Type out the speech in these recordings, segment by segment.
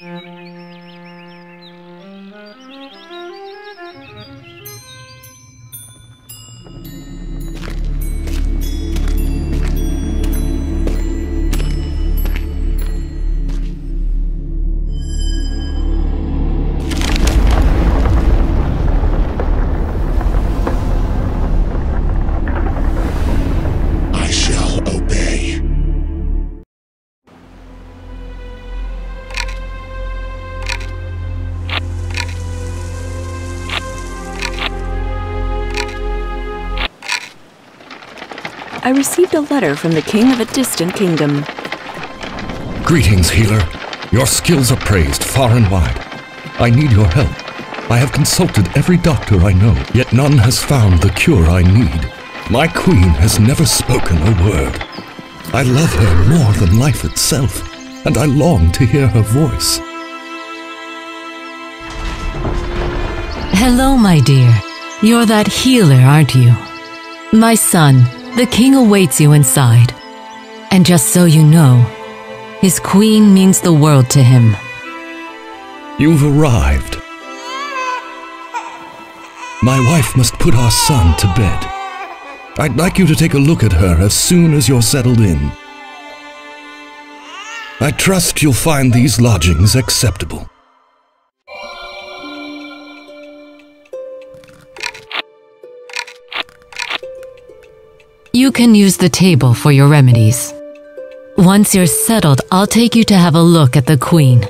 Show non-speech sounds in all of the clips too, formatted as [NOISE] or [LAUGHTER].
I received a letter from the king of a distant kingdom. Greetings, healer. Your skills are praised far and wide. I need your help. I have consulted every doctor I know, yet none has found the cure I need. My queen has never spoken a word. I love her more than life itself, and I long to hear her voice. Hello, my dear. You're that healer, aren't you? My son, the king awaits you inside. And just so you know, his queen means the world to him. You've arrived. My wife must put our son to bed. I'd like you to take a look at her as soon as you're settled in. I trust you'll find these lodgings acceptable. You can use the table for your remedies. Once you're settled, I'll take you to have a look at the queen.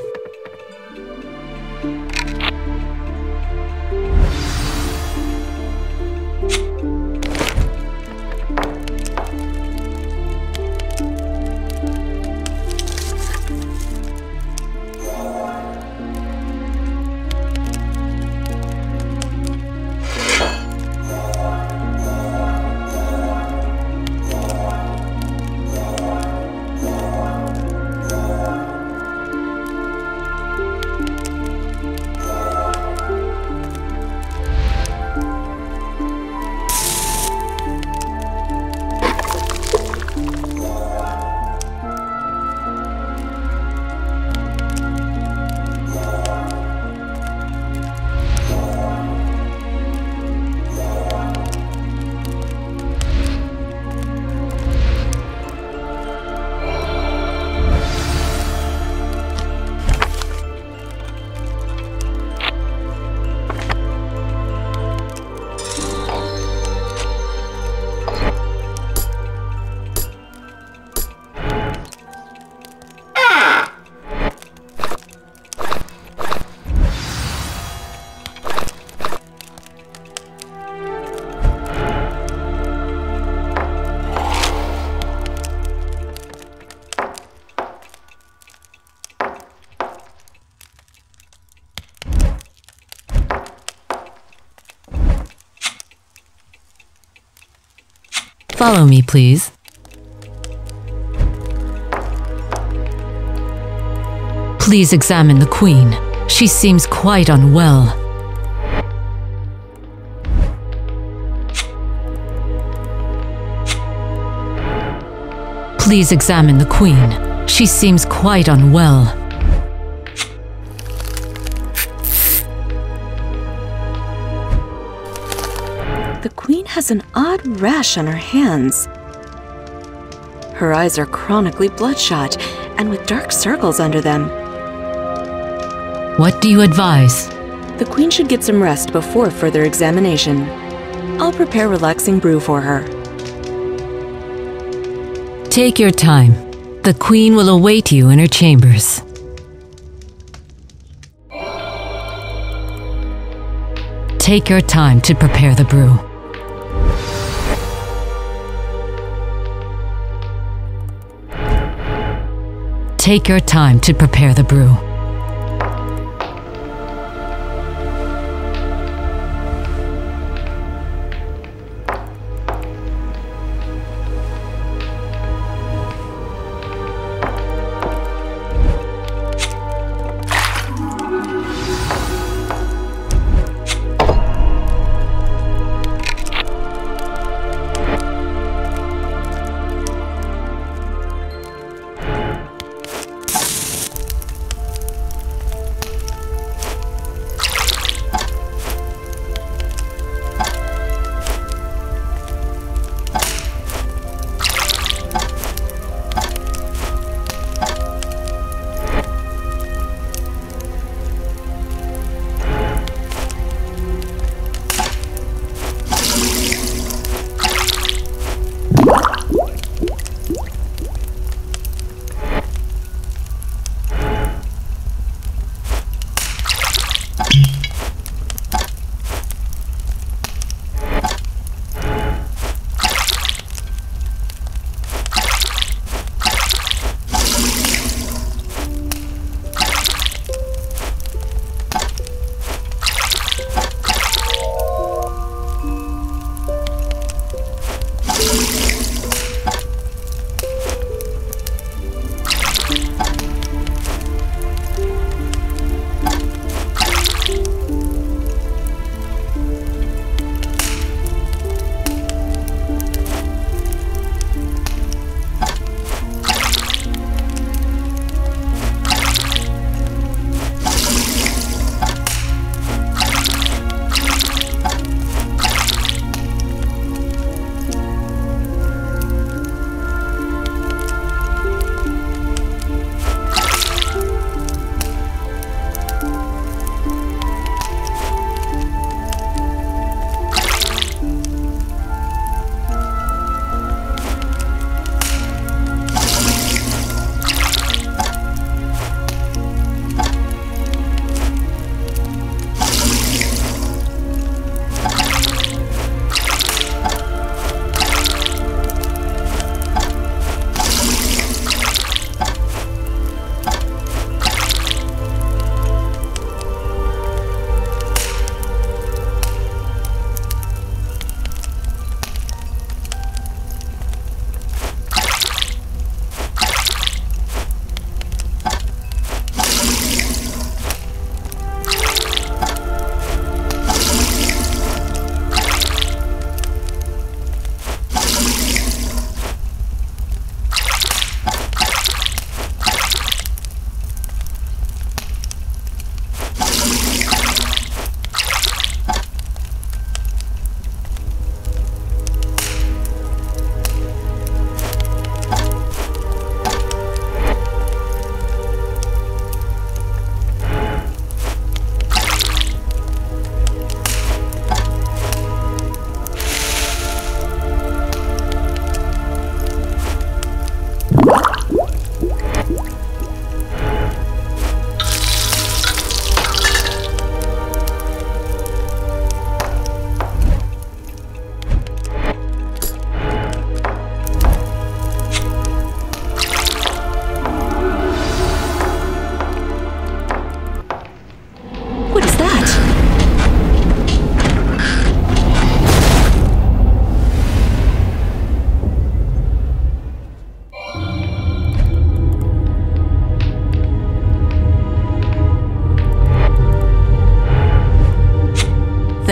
Me, please. Please examine the queen. She seems quite unwell. Please examine the queen. She seems quite unwell. Has an odd rash on her hands. Her eyes are chronically bloodshot and with dark circles under them. What do you advise? The queen should get some rest before further examination. I'll prepare relaxing brew for her. Take your time. The queen will await you in her chambers. Take your time to prepare the brew. Take your time to prepare the brew.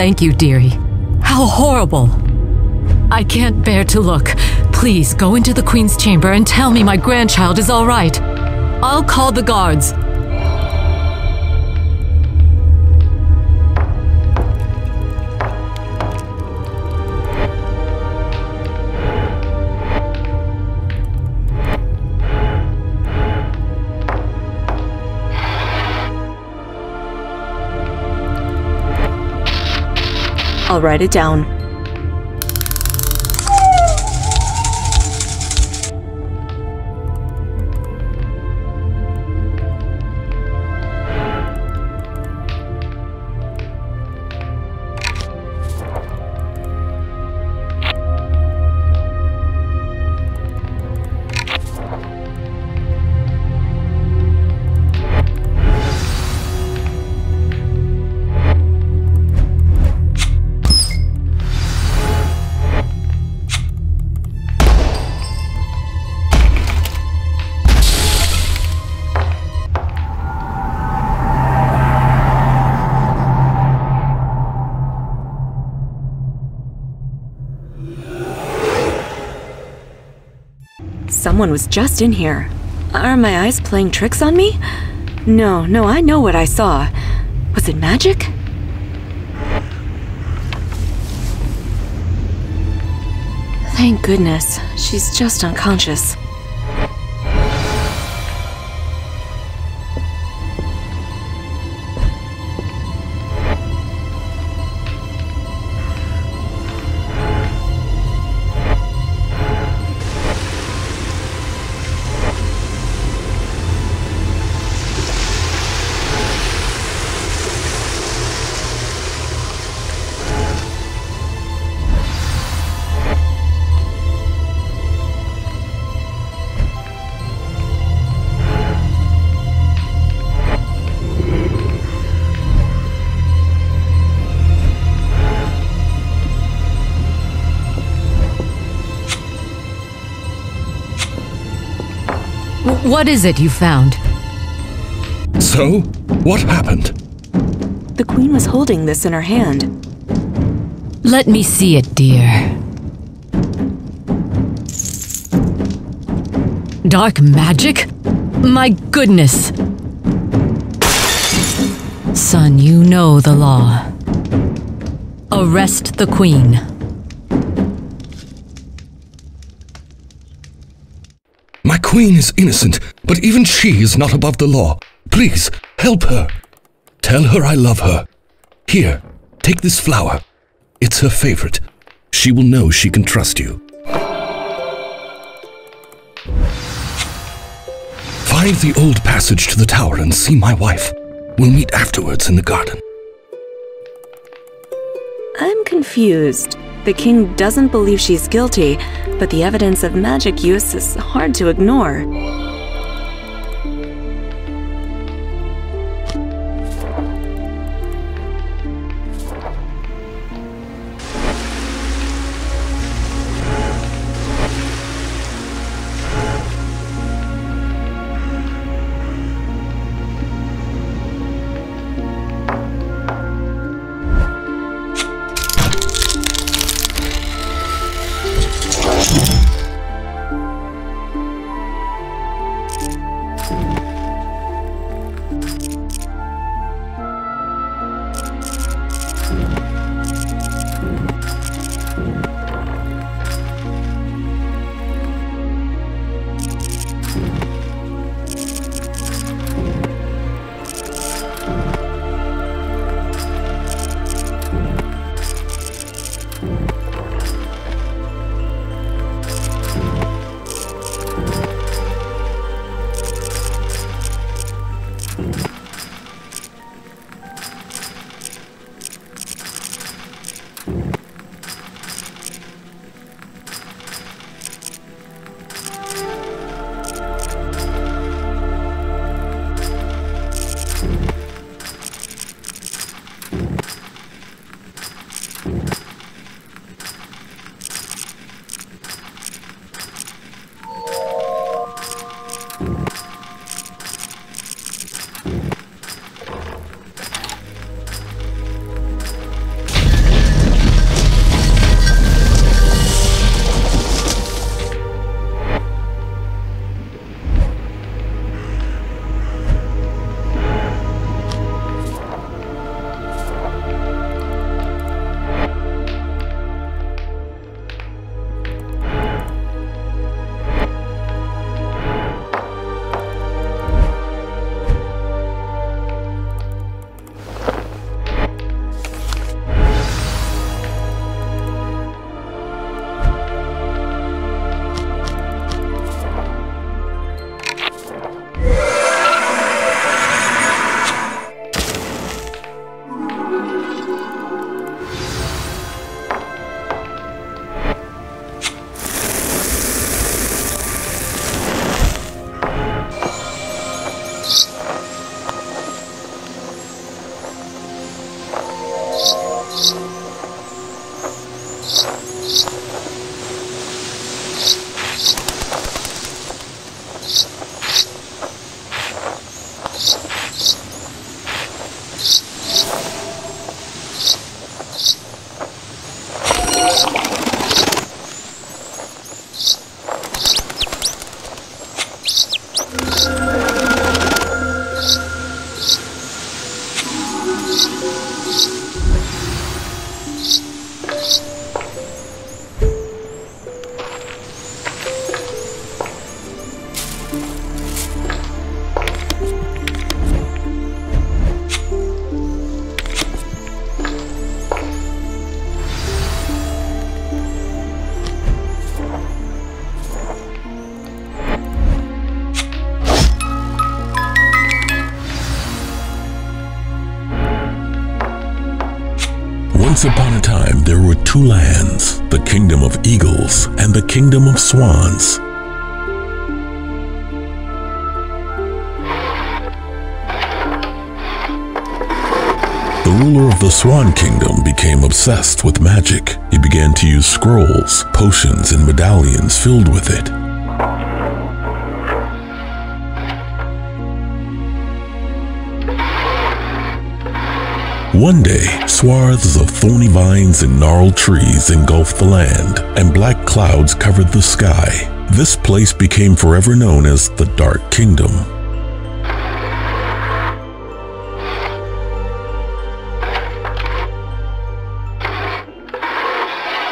Thank you, dearie. How horrible! I can't bear to look. Please go into the Queen's chamber and tell me my grandchild is all right. I'll call the guards. I'll write it down. Someone was just in here. Are my eyes playing tricks on me? No, no, I know what I saw. Was it magic? Thank goodness, she's just unconscious. What is it you found? So, what happened? The queen was holding this in her hand. Let me see it, dear. Dark magic? My goodness! Son, you know the law. Arrest the queen. My queen is innocent, but even she is not above the law. Please, help her. Tell her I love her. Here, take this flower. It's her favorite. She will know she can trust you. Find the old passage to the tower and see my wife. We'll meet afterwards in the garden. I'm confused. The king doesn't believe she's guilty, but the evidence of magic use is hard to ignore. Once upon a time, there were two lands the kingdom of eagles and the kingdom of swans. The ruler of the Swan Kingdom became obsessed with magic. He began to use scrolls, potions, and medallions filled with it. One day, swaths of thorny vines and gnarled trees engulfed the land, and black clouds covered the sky. This place became forever known as the Dark Kingdom.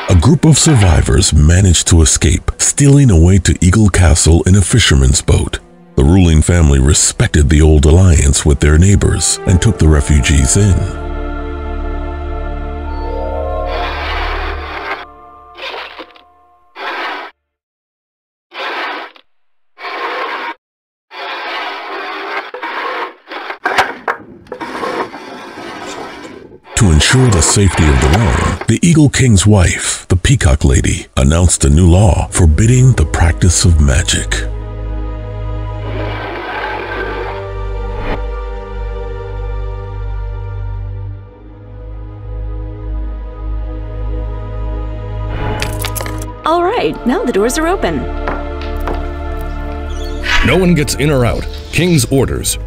A group of survivors managed to escape, stealing away to Eagle Castle in a fisherman's boat. The ruling family respected the old alliance with their neighbors and took the refugees in. To ensure the safety of the realm, the Eagle King's wife, the Peacock Lady, announced a new law forbidding the practice of magic. All right, now the doors are open. No one gets in or out. King's orders.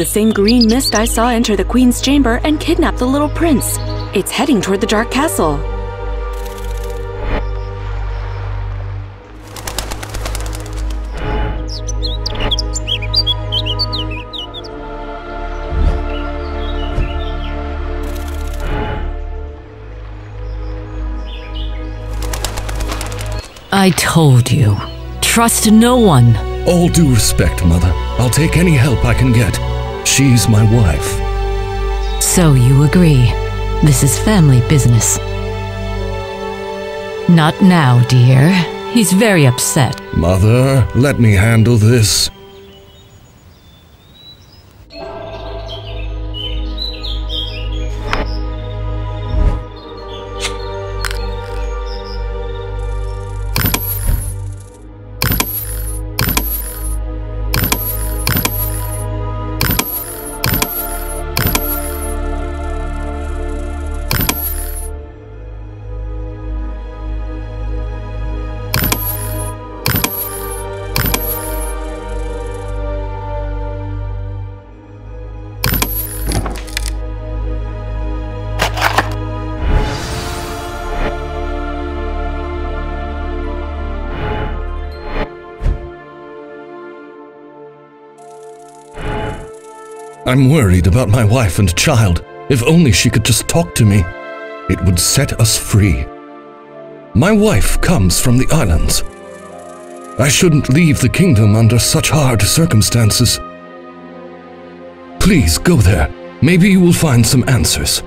The same green mist I saw enter the Queen's chamber and kidnap the little prince. It's heading toward the Dark Castle. I told you. Trust no one. All due respect, Mother. I'll take any help I can get. She's my wife. So you agree. This is family business. Not now, dear. He's very upset. Mother, let me handle this. I'm worried about my wife and child. If only she could just talk to me, it would set us free. My wife comes from the islands. I shouldn't leave the kingdom under such hard circumstances. Please go there. Maybe you will find some answers.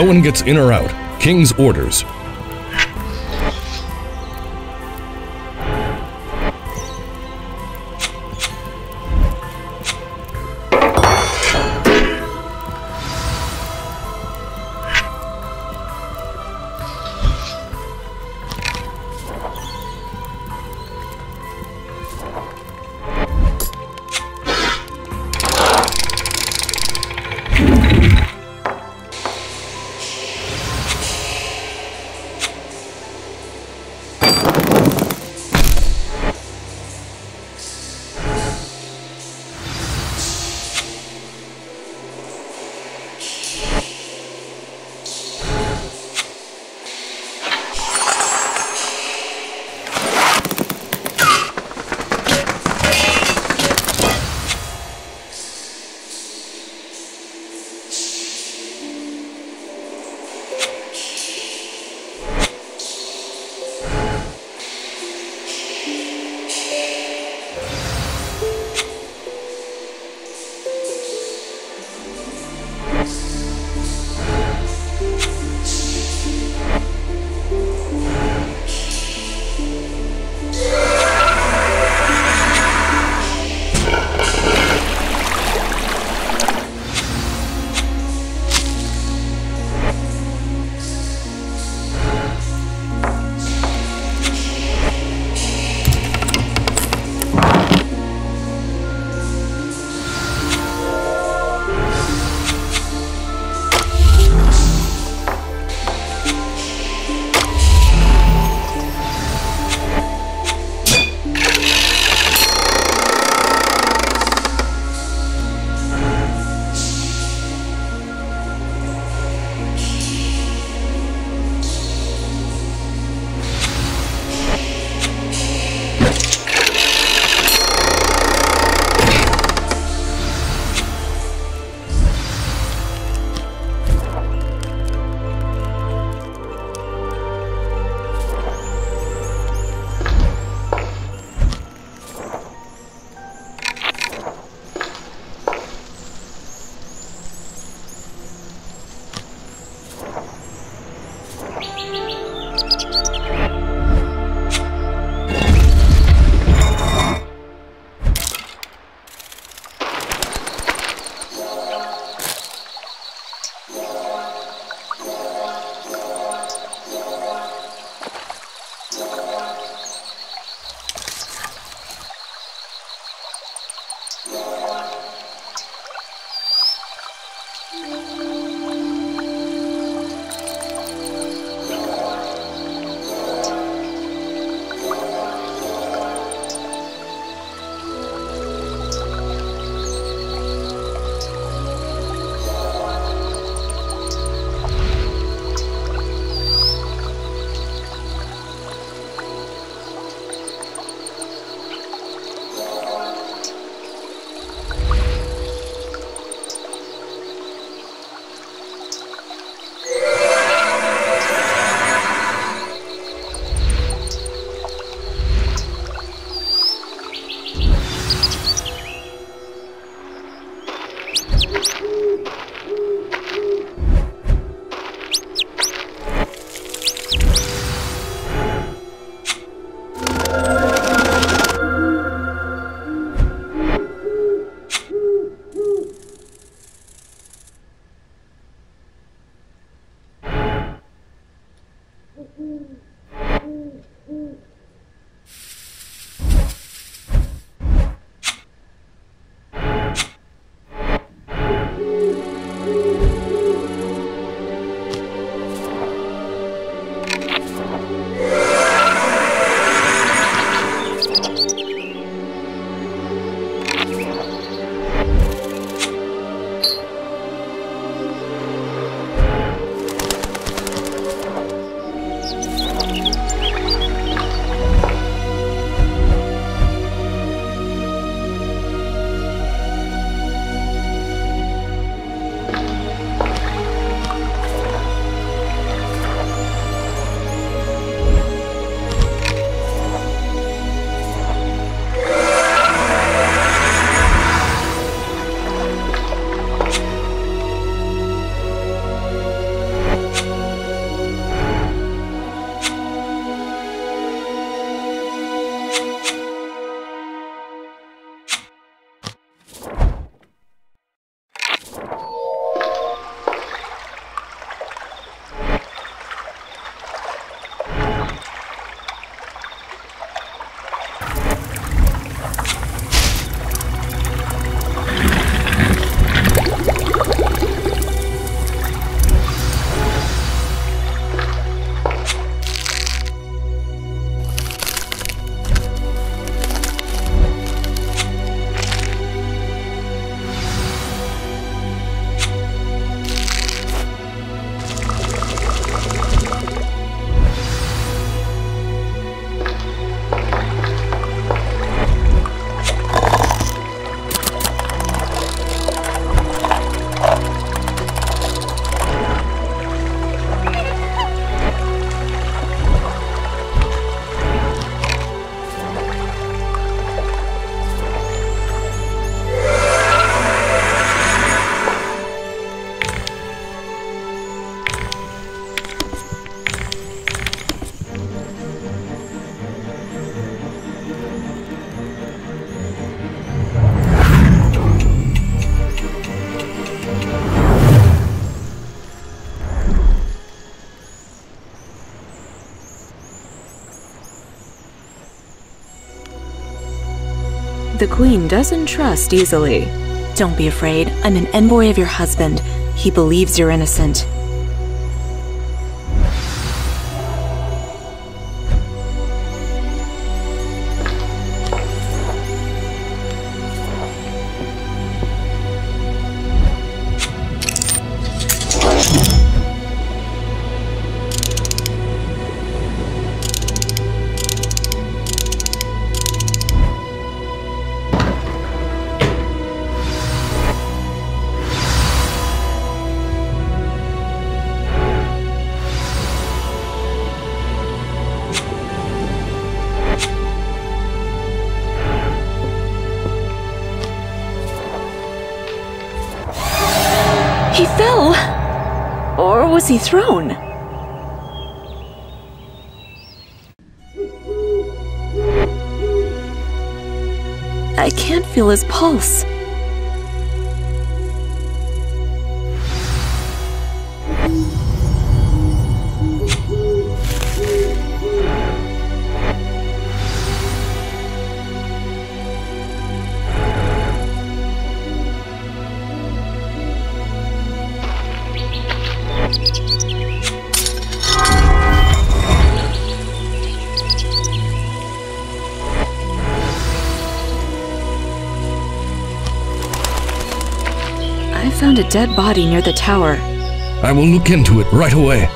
No one gets in or out. king's orders. The Queen doesn't trust easily. Don't be afraid. I'm an envoy of your husband. He believes you're innocent. Fell! Or was he thrown? I can't feel his pulse. Dead body near the tower. I will look into it right away.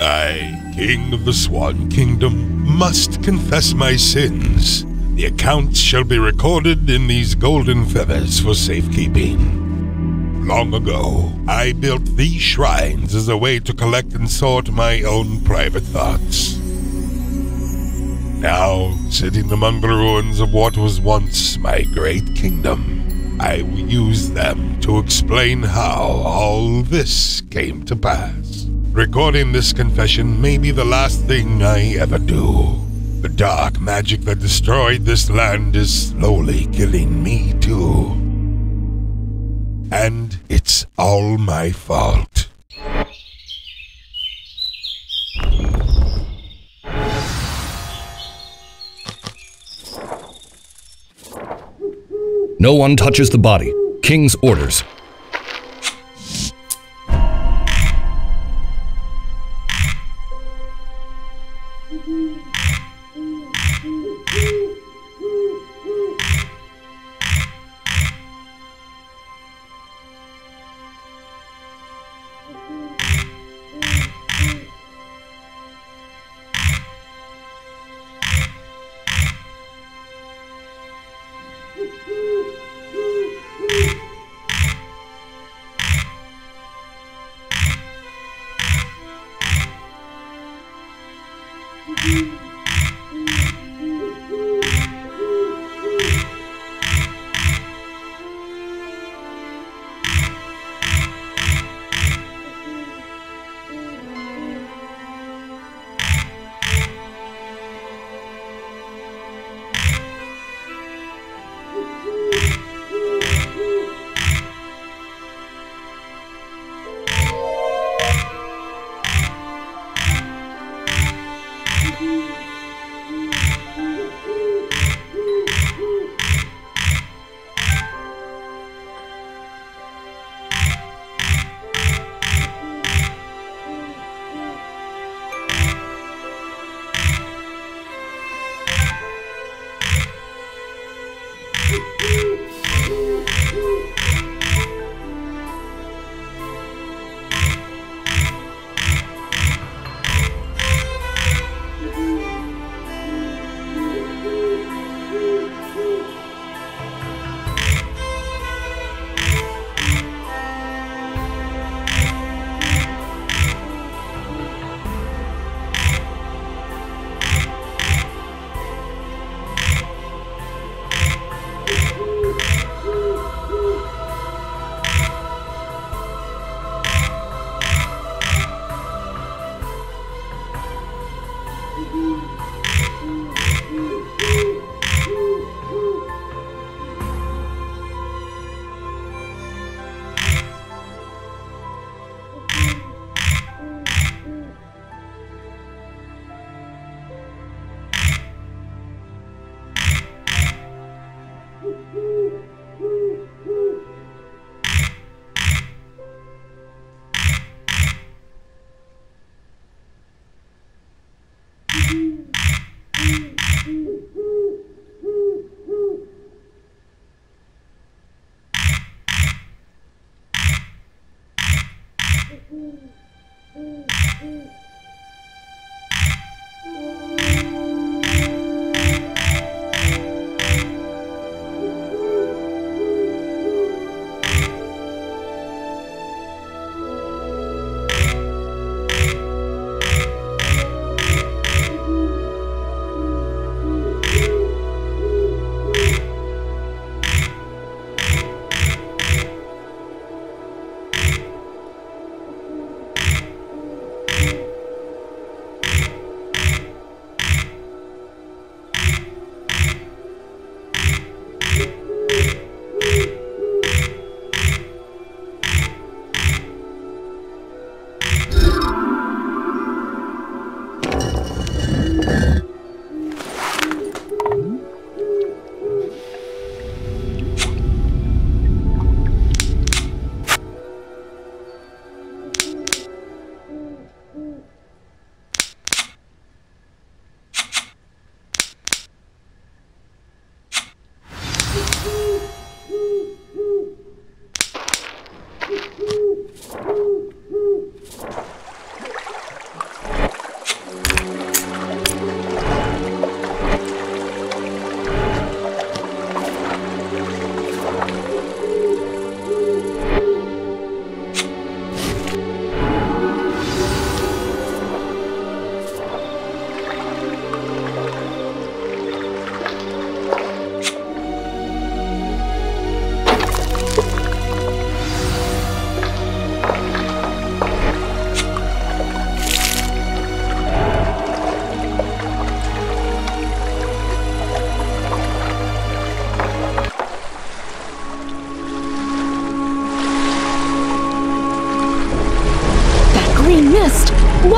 I, King of the Swan Kingdom, must confess my sins. The accounts shall be recorded in these golden feathers for safekeeping. Long ago, I built these shrines as a way to collect and sort my own private thoughts. Now, sitting among the ruins of what was once my great kingdom, I will use them to explain how all this came to pass. Recording this confession may be the last thing I ever do. The dark magic that destroyed this land is slowly killing me too. And it's all my fault. No one touches the body. King's orders.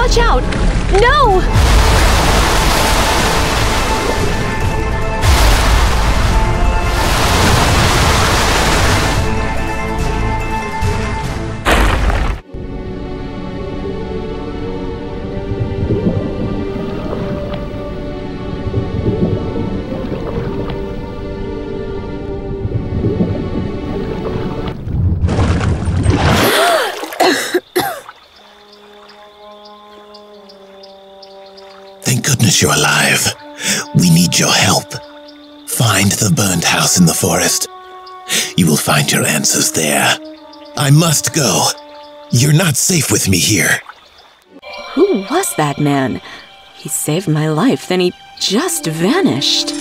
Watch out! No! The burned house in the forest. You will find your answers there. I must go. You're not safe with me here. Who was that man? He saved my life, then he just vanished.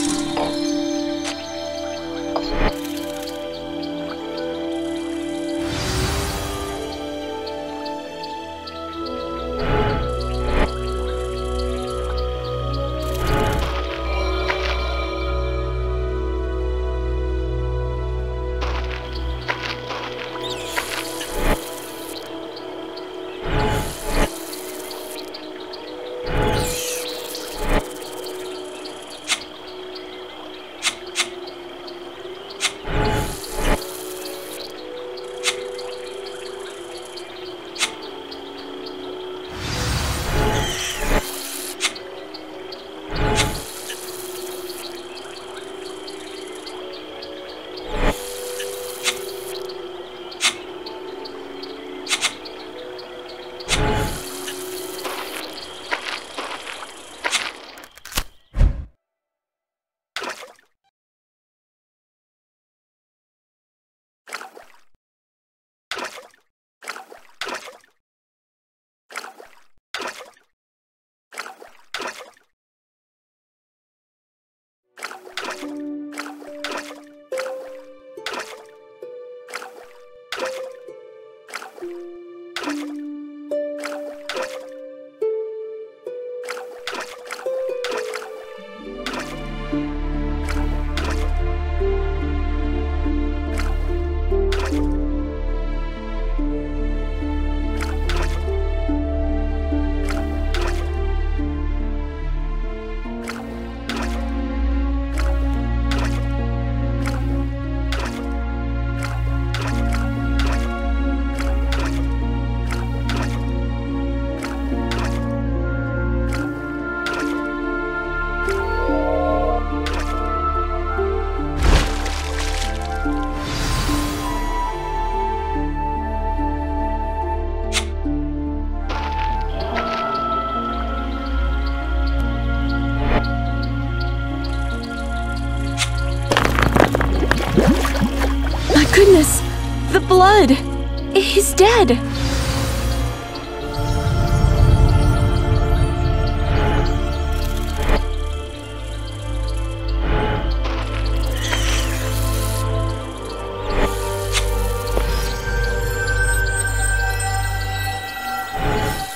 Dead.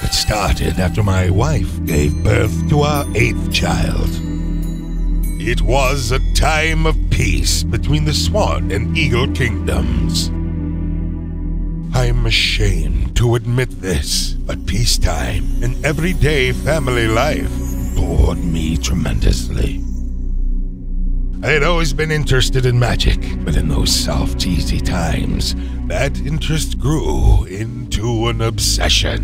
It started after my wife gave birth to our eighth child. It was a time of peace between the Swan and Eagle kingdoms. Ashamed to admit this, but peacetime and everyday family life bored me tremendously. I had always been interested in magic, but in those soft, easy times, that interest grew into an obsession.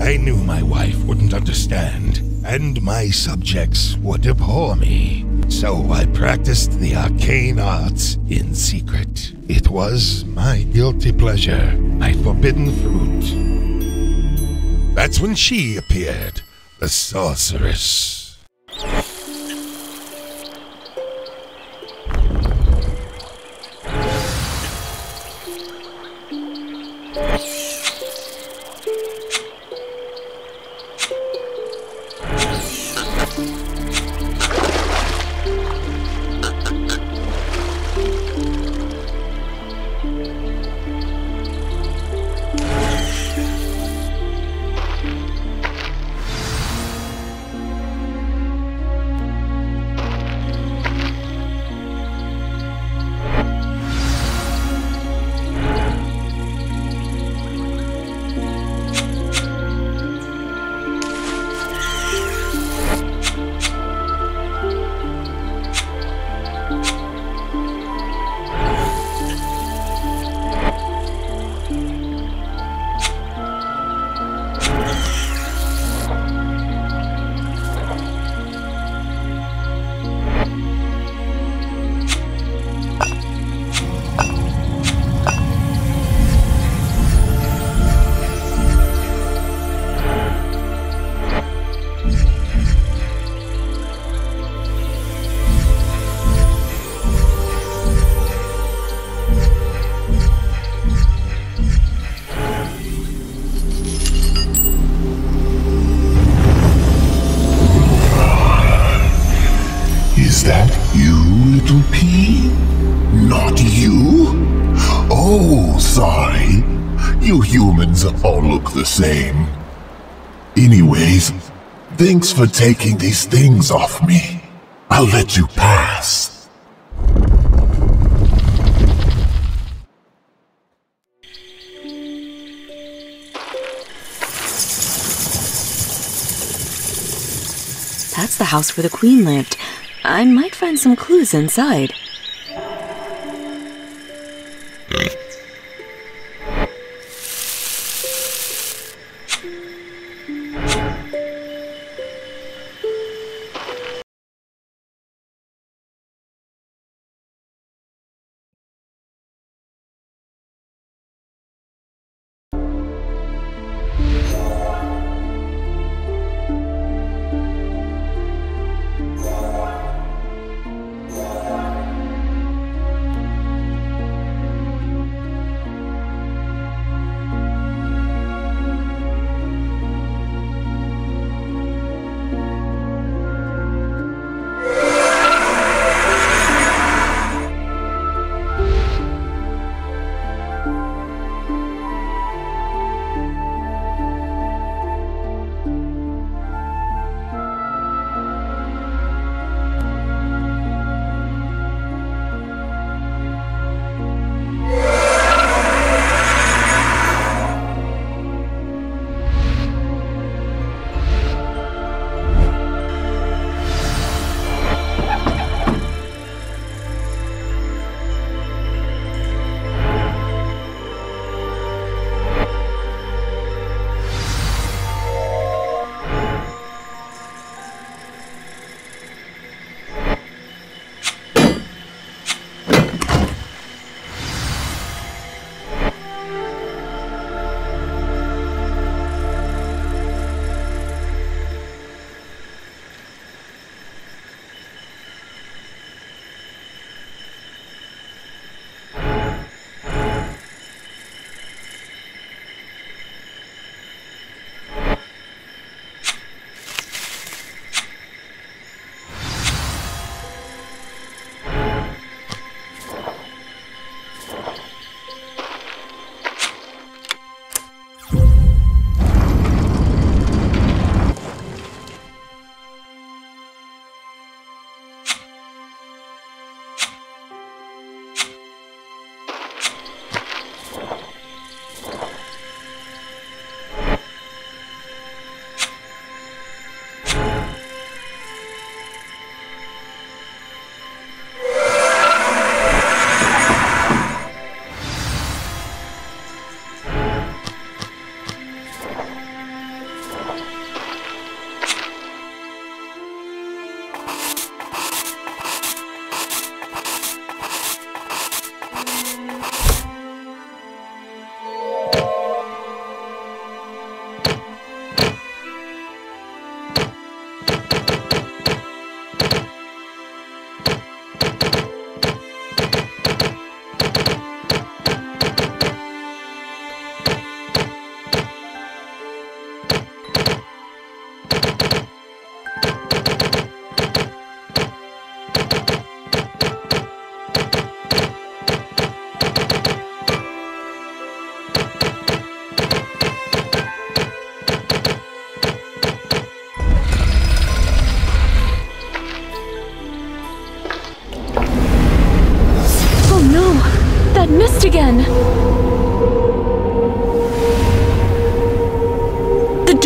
I knew my wife wouldn't understand, and my subjects would abhor me. So I practiced the arcane arts in secret. It was my guilty pleasure, my forbidden fruit. That's when she appeared, the sorceress. Same. Anyways, thanks for taking these things off me. I'll let you pass. That's the house where the queen lived. I might find some clues inside.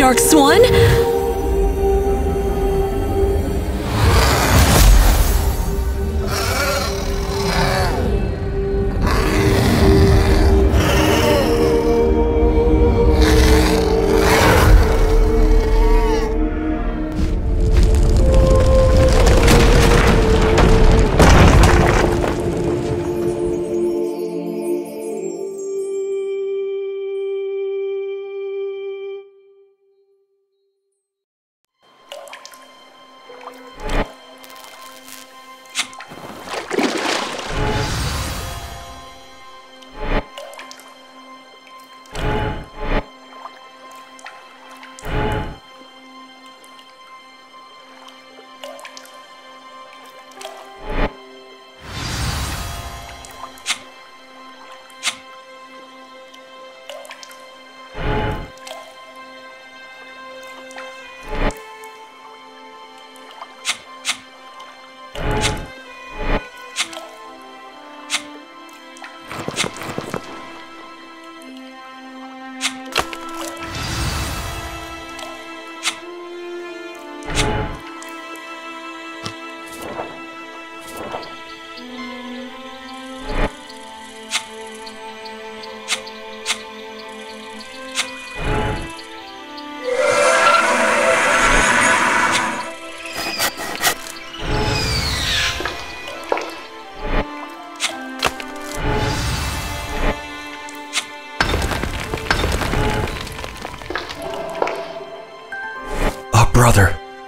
Dark Swan!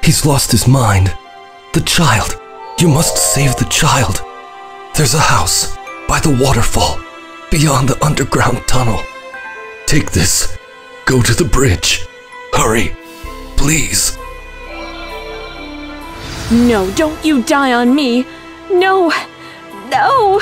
He's lost his mind. The child, you must save the child. There's a house by the waterfall, beyond the underground tunnel. Take this, go to the bridge. Hurry, please. No, don't you die on me! No! No!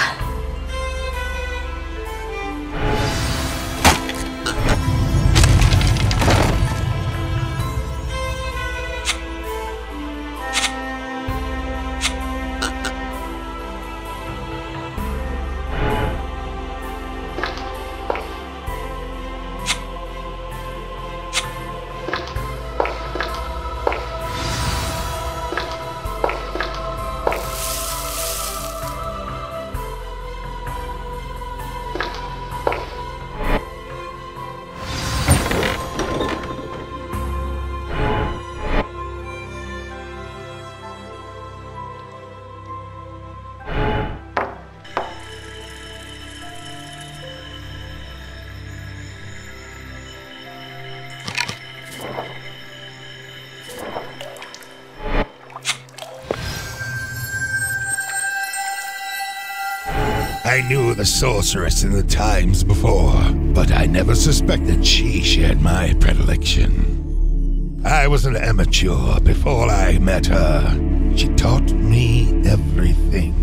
Knew the sorceress in the times before, but I never suspected she shared my predilection. I was an amateur before I met her. She taught me everything.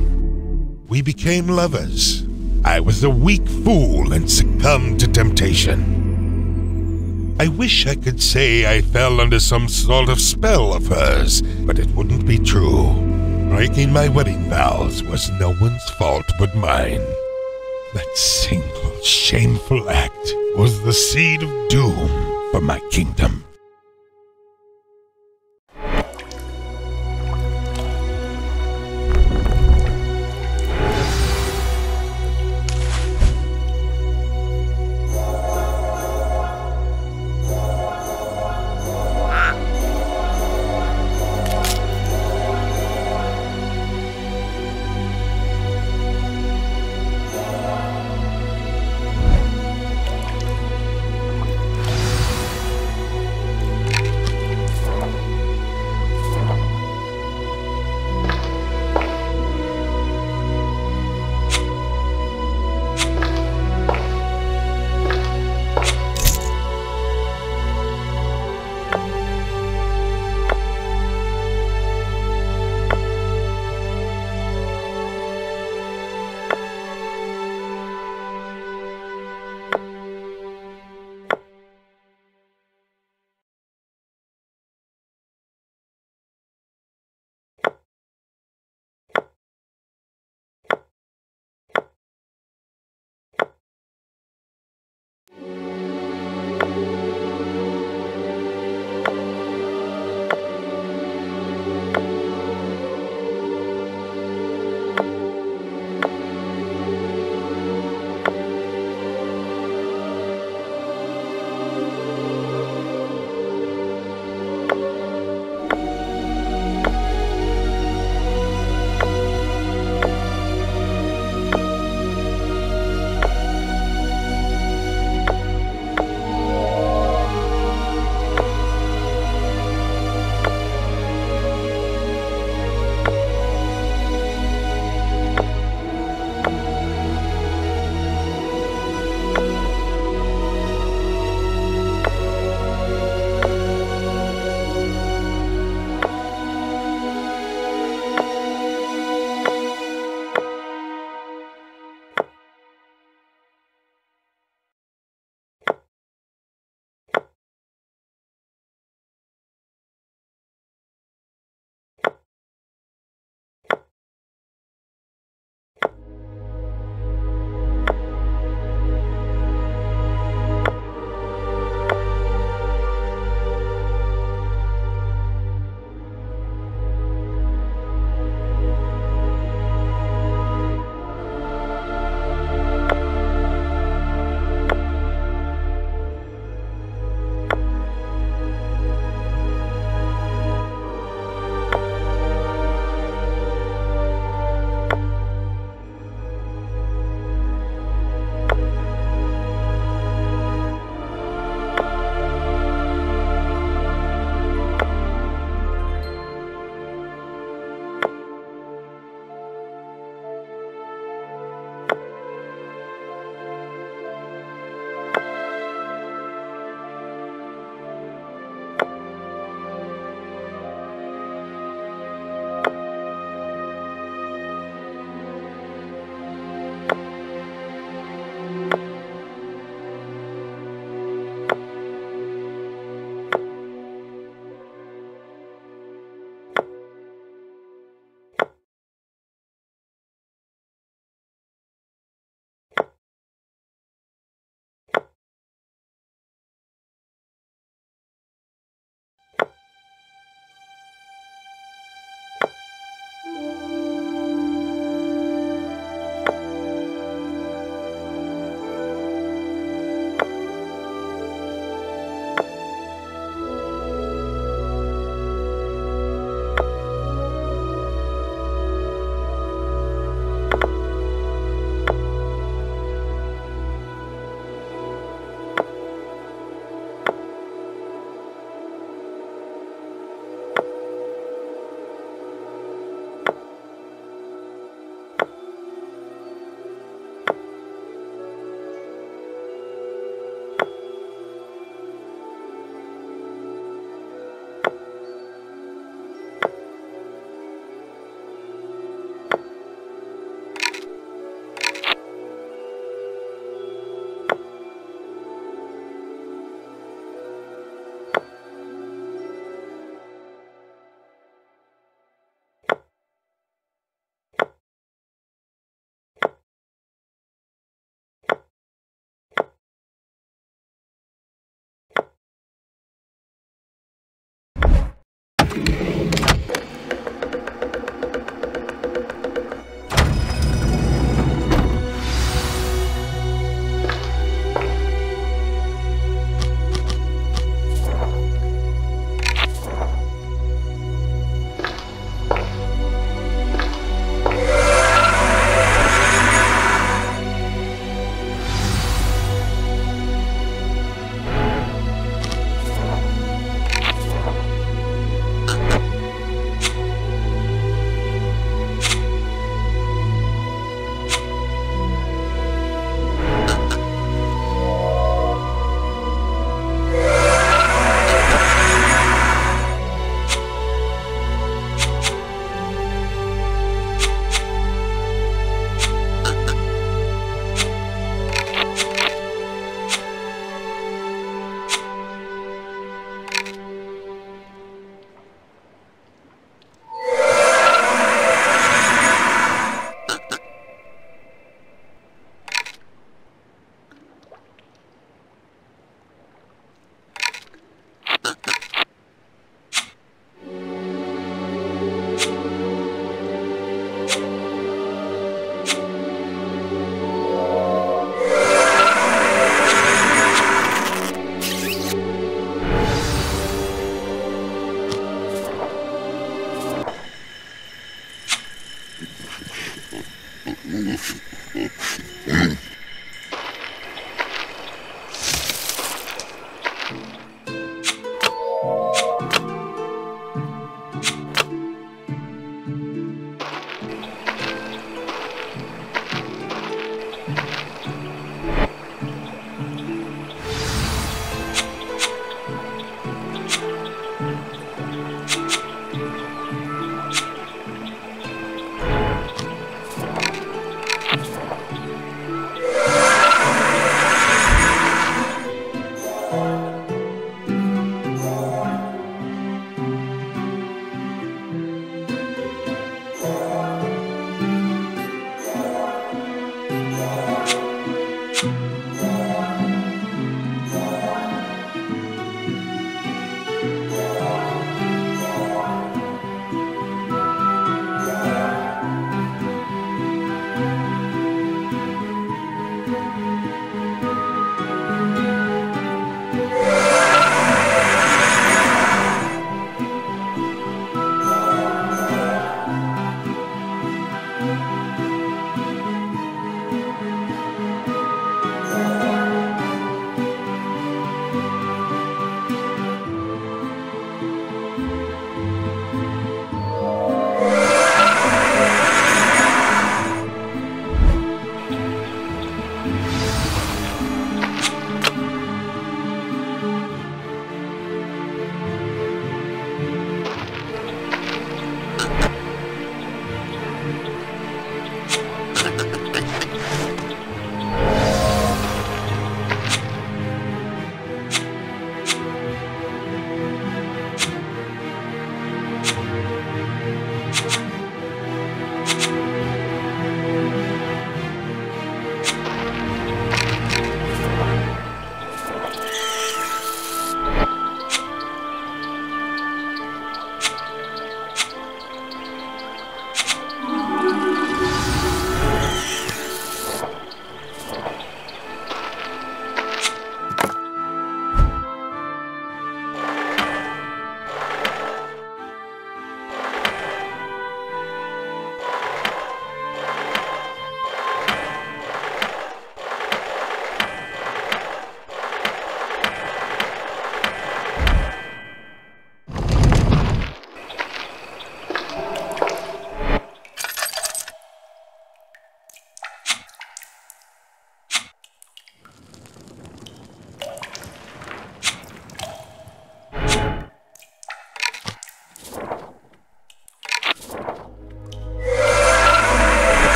We became lovers. I was a weak fool and succumbed to temptation. I wish I could say I fell under some sort of spell of hers, but it wouldn't be true. Breaking my wedding vows was no one's fault but mine. That single shameful act was the seed of doom for my kingdom.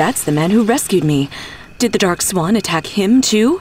That's the man who rescued me. Did the Dark Swan attack him too?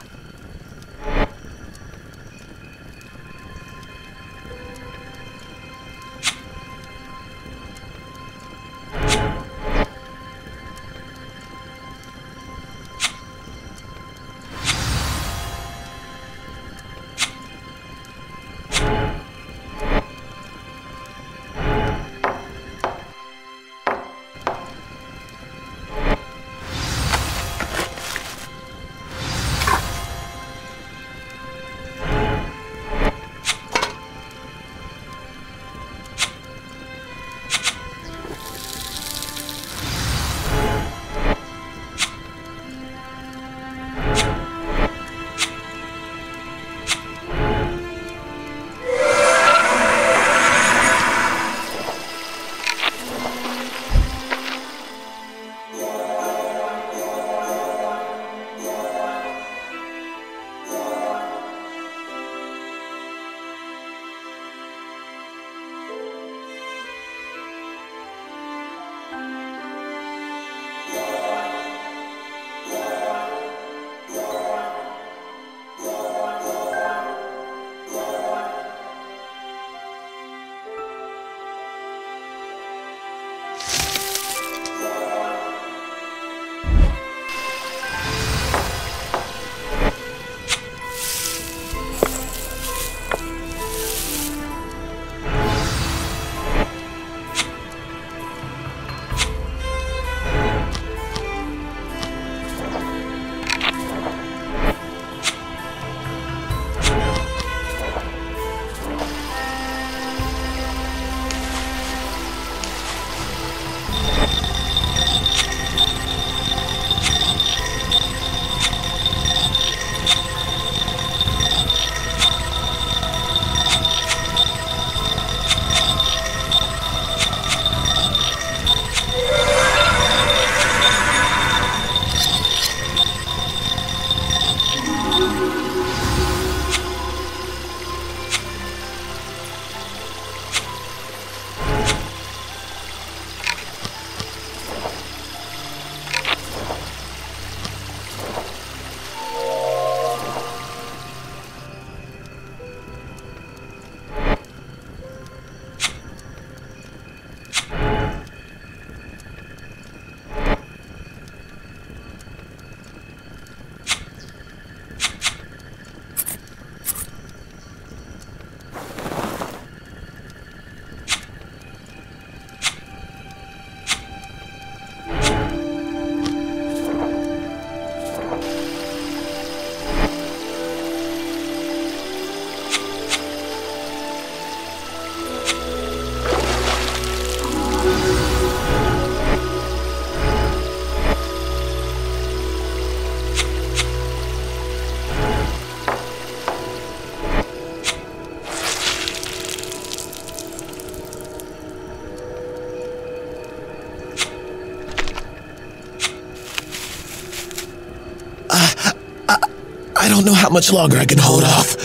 Don't know how much longer I can hold off.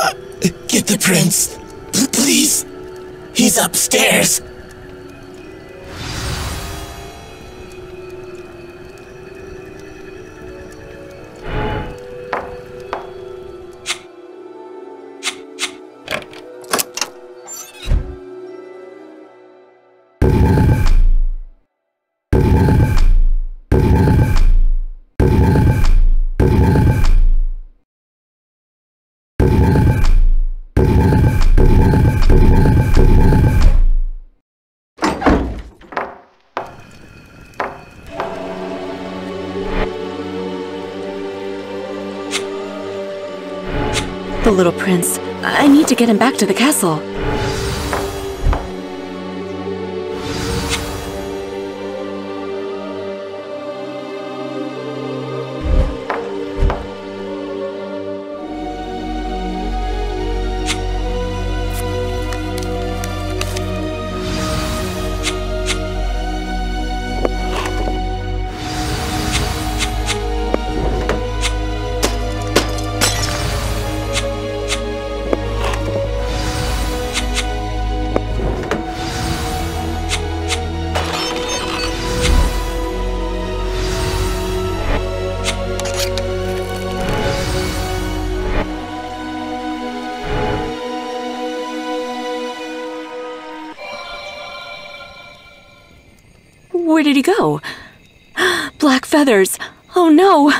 Uh, get the prince. P- please. He's upstairs. Little prince. I need to get him back to the castle. Where did he go? [GASPS] Black feathers. Oh no!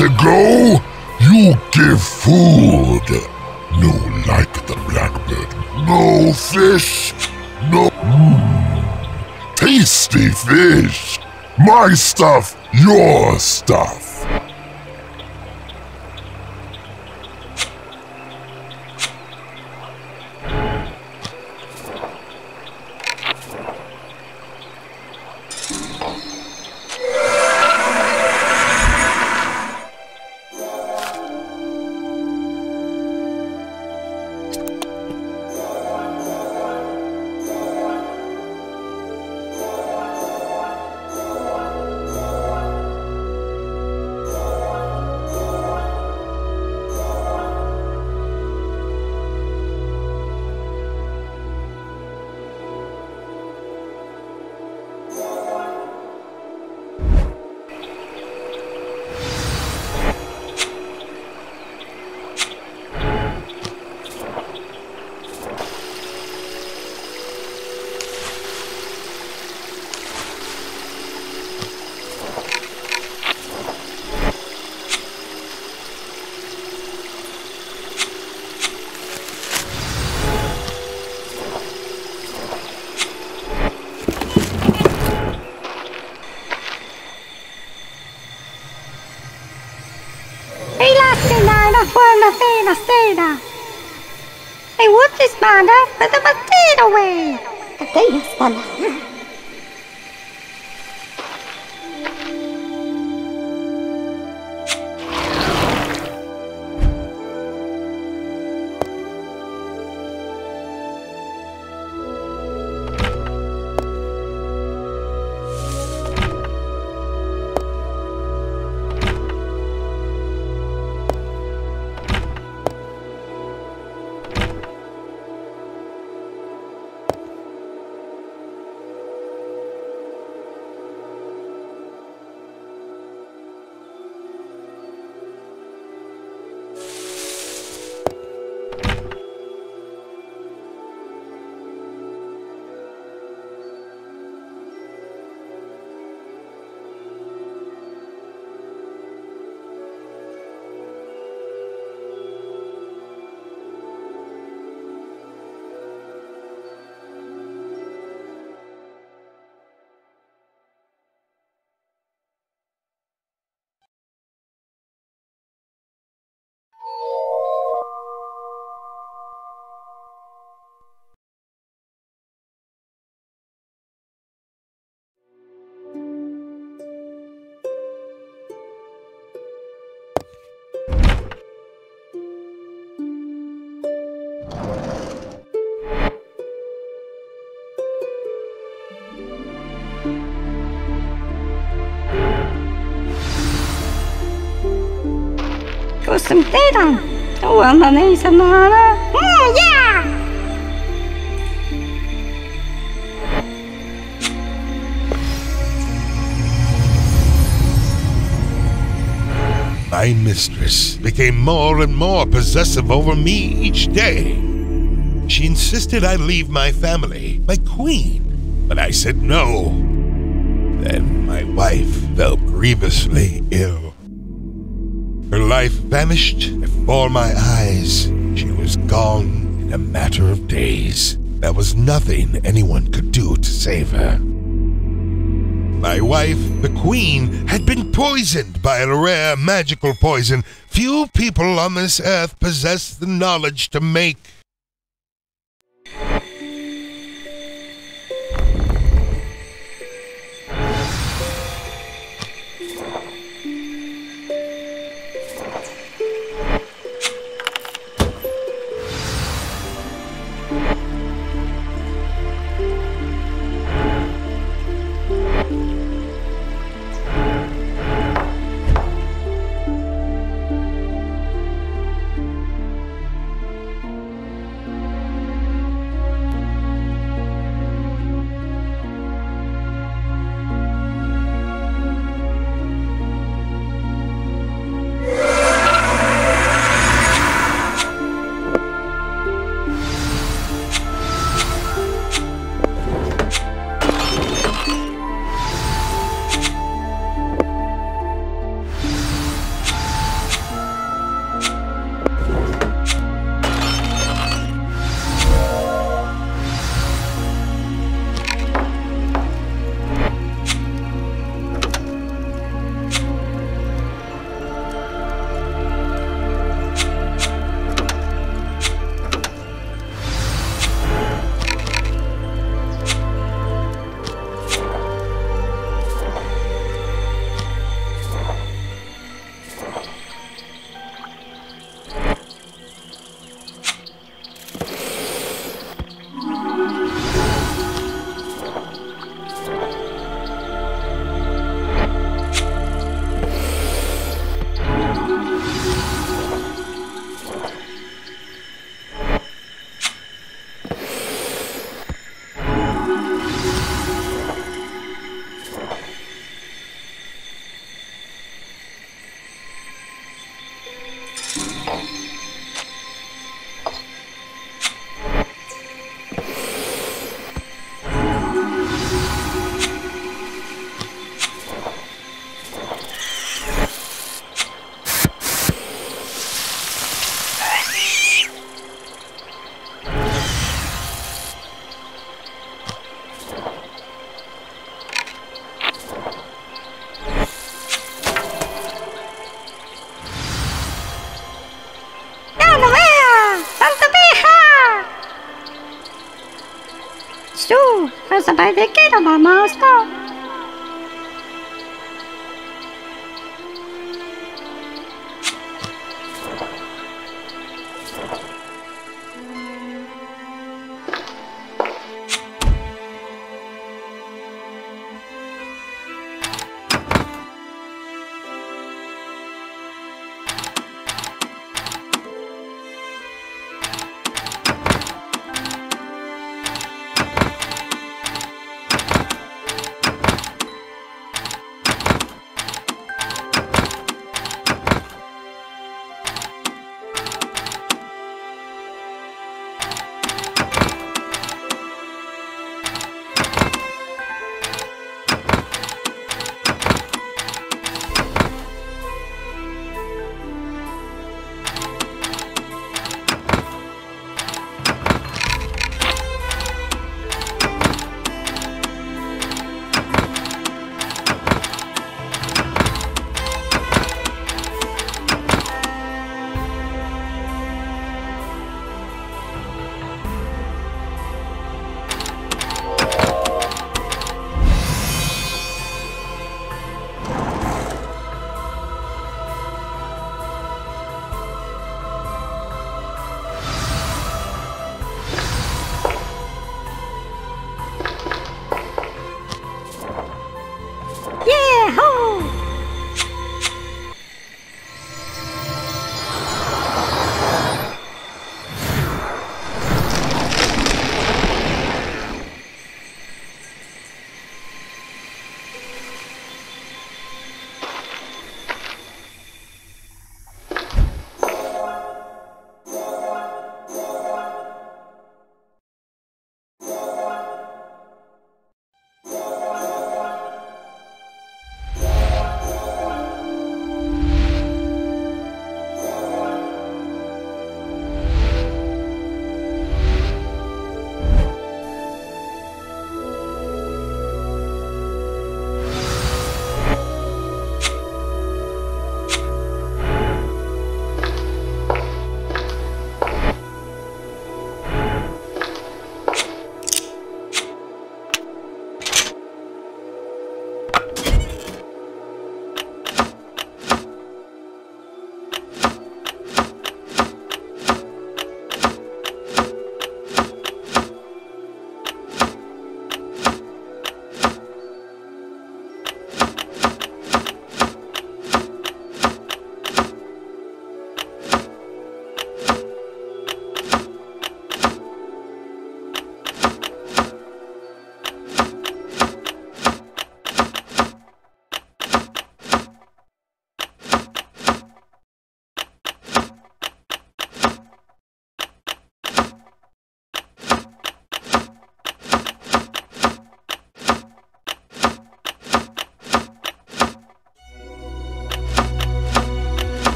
Want to go? You give food. No like the blackbird. No fish. No. Mm. Tasty fish. My stuff, your stuff. What's some data. Oh, I'm an ace and Mm, yeah! My mistress became more and more possessive over me each day. She insisted I leave my family, my queen, but I said no. Then my wife fell grievously ill. Her life vanished before my eyes. She was gone in a matter of days. There was nothing anyone could do to save her. My wife, the Queen, had been poisoned by a rare magical poison few people on this earth possess the knowledge to make.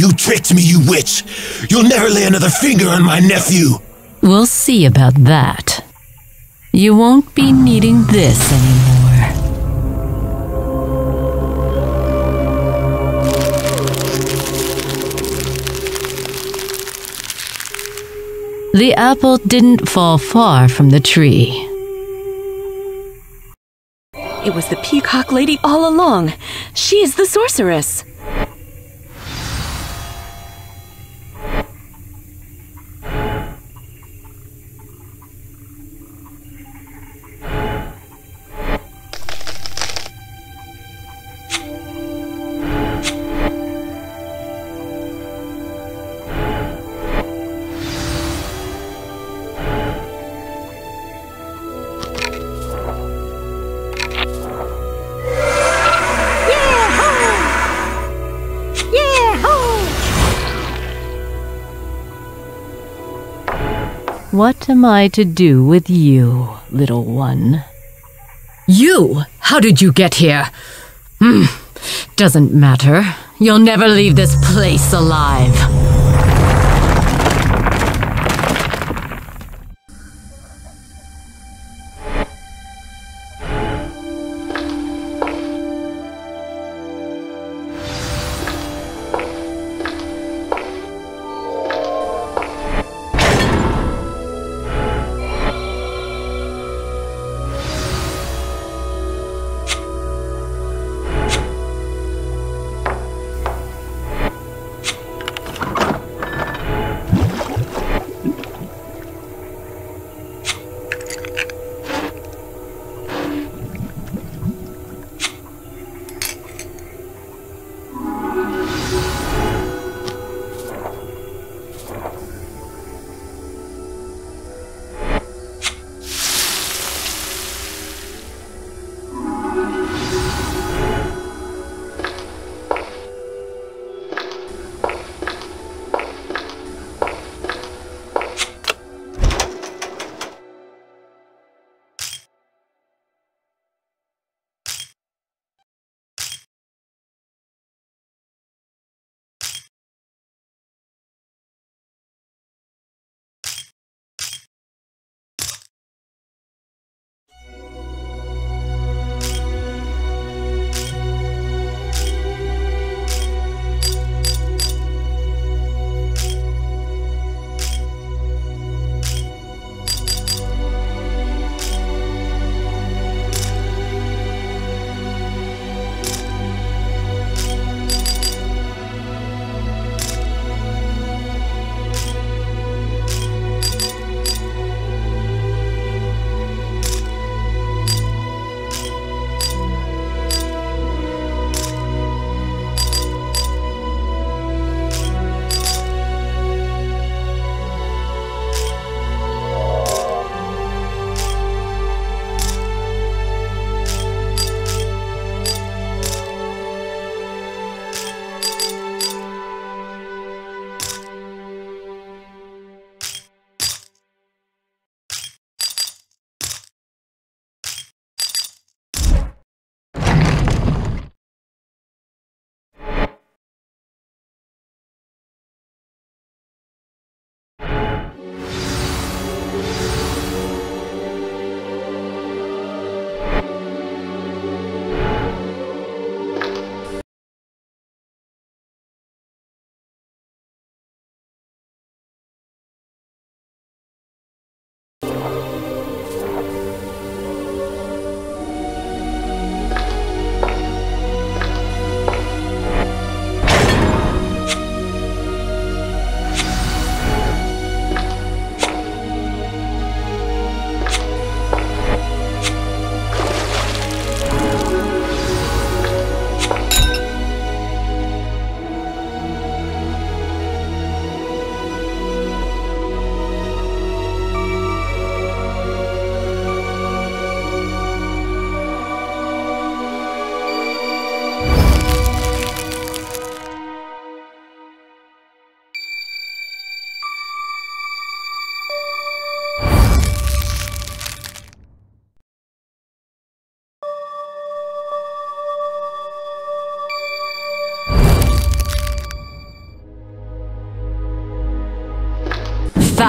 You tricked me, you witch! You'll never lay another finger on my nephew! We'll see about that. You won't be needing this anymore. The apple didn't fall far from the tree. It was the Peacock Lady all along. She is the sorceress. What am I to do with you, little one? You? How did you get here? Hmm. Doesn't matter. You'll never leave this place alive.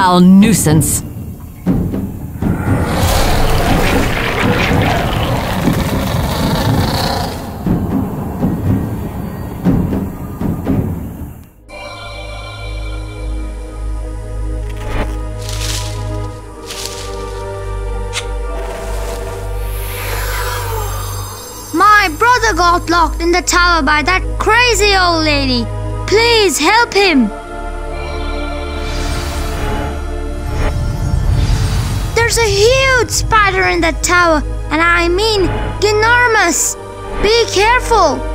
Foul nuisance. My brother got locked in the tower by that crazy old lady. Please help him. There's a huge spider in the tower, and I mean enormous. Be careful.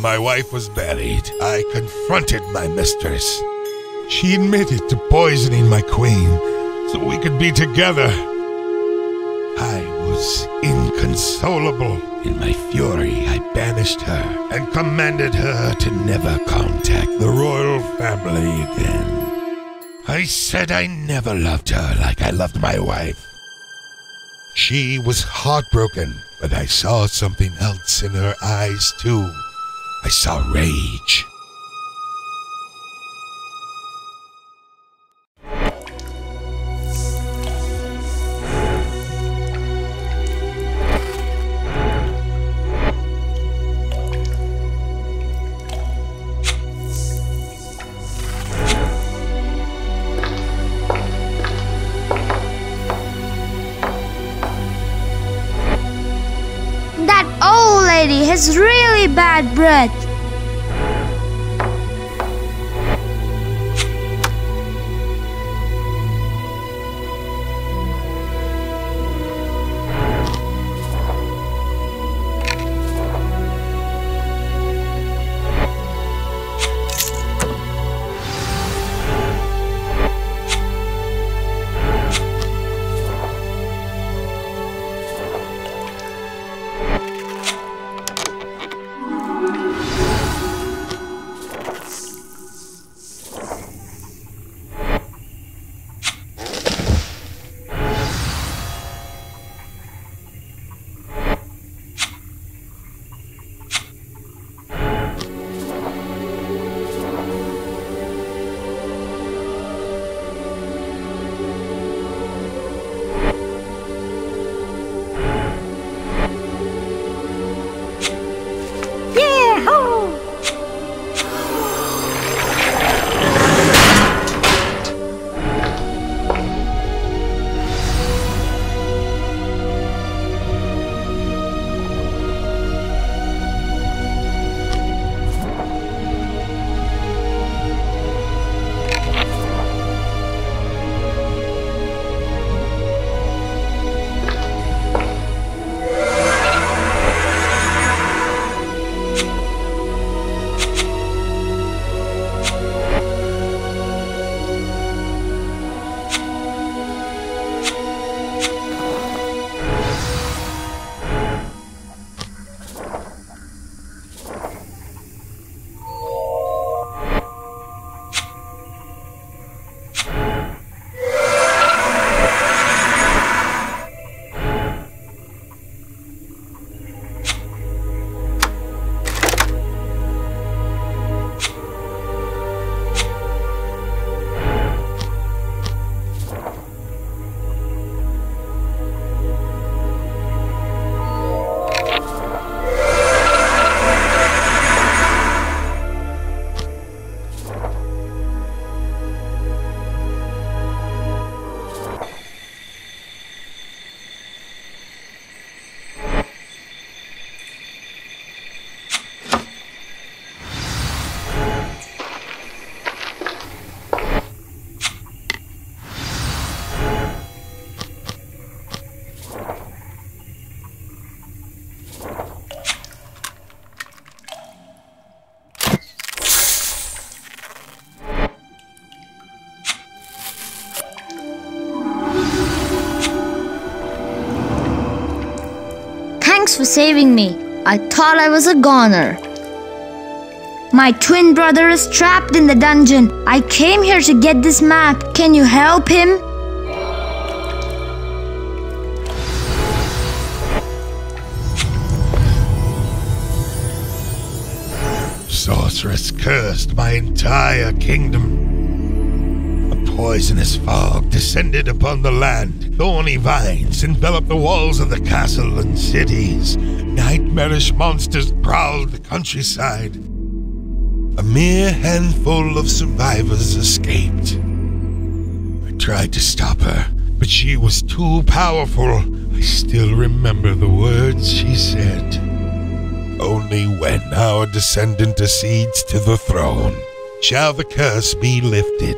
My wife was buried, I confronted my mistress. She admitted to poisoning my queen so we could be together. I was inconsolable. In my fury, I banished her and commanded her to never contact the royal family again. I said I never loved her like I loved my wife. She was heartbroken, but I saw something else in her eyes, too. I saw rage. For saving me. I thought I was a goner. My twin brother is trapped in the dungeon. I came here to get this map. Can you help him? Sorceress cursed my entire kingdom. Poisonous fog descended upon the land. Thorny vines enveloped the walls of the castle and cities. Nightmarish monsters prowled the countryside. A mere handful of survivors escaped. I tried to stop her, but she was too powerful. I still remember the words she said. Only when our descendant accedes to the throne shall the curse be lifted.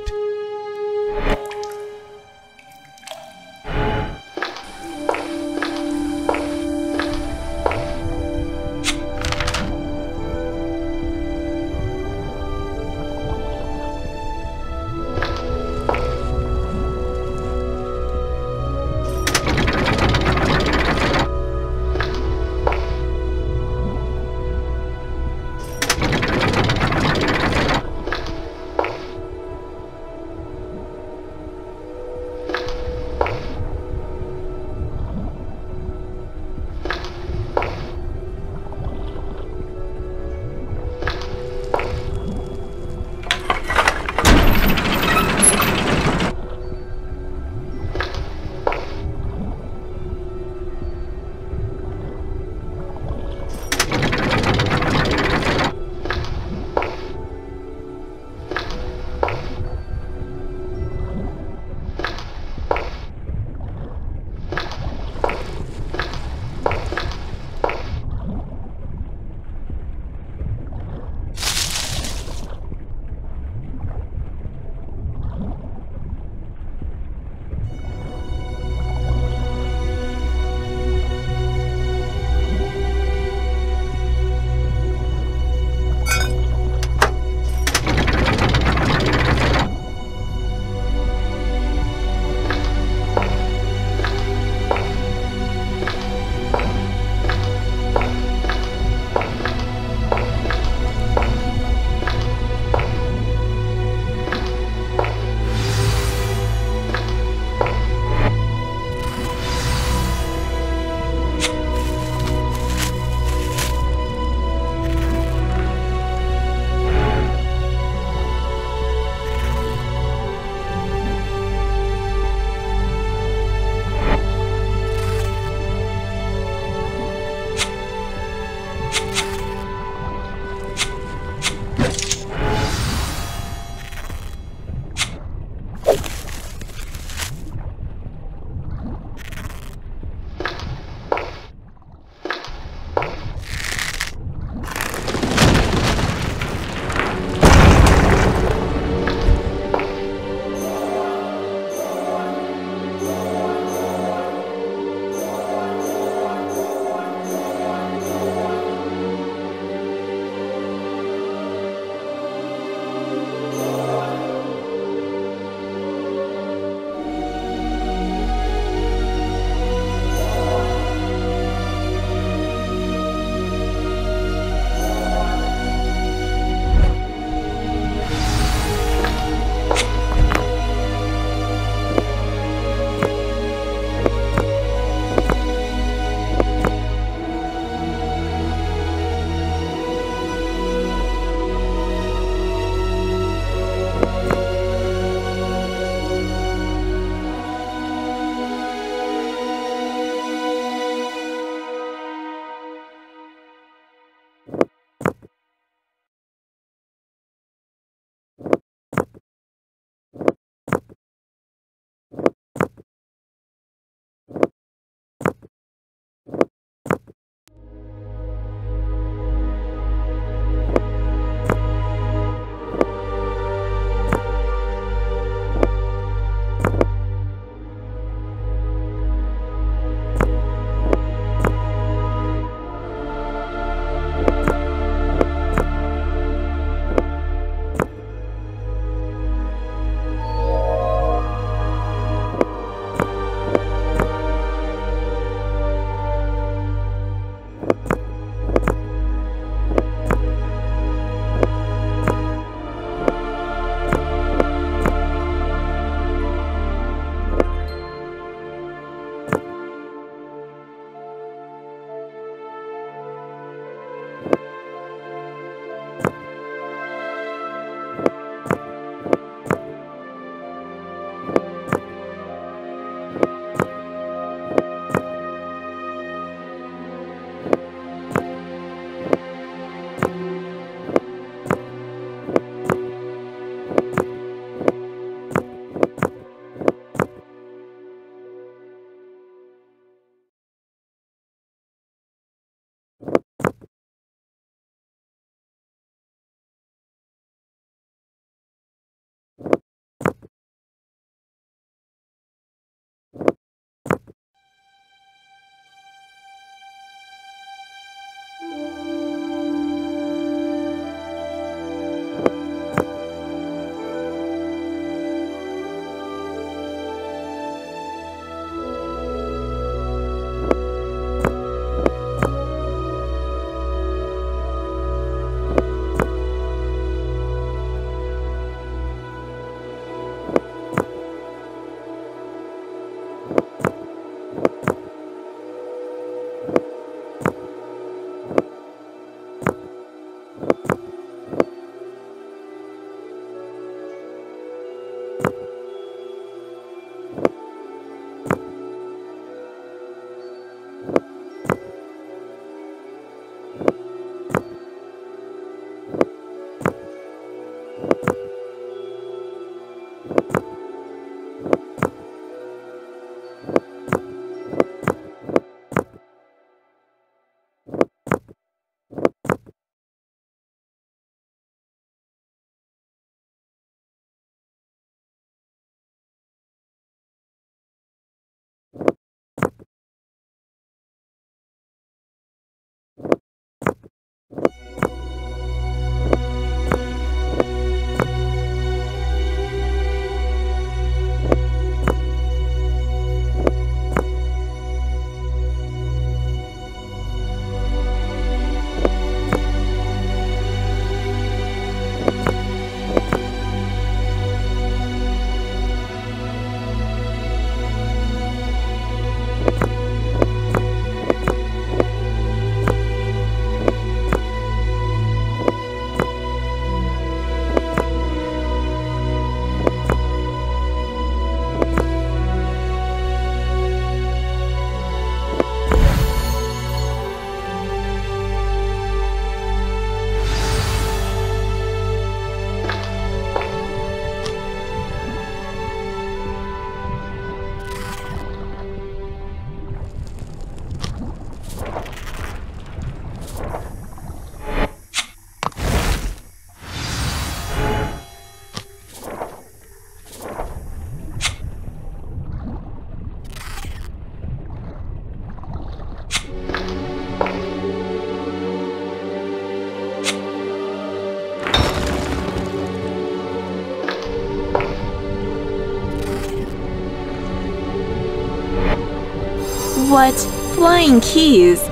What? Flying keys?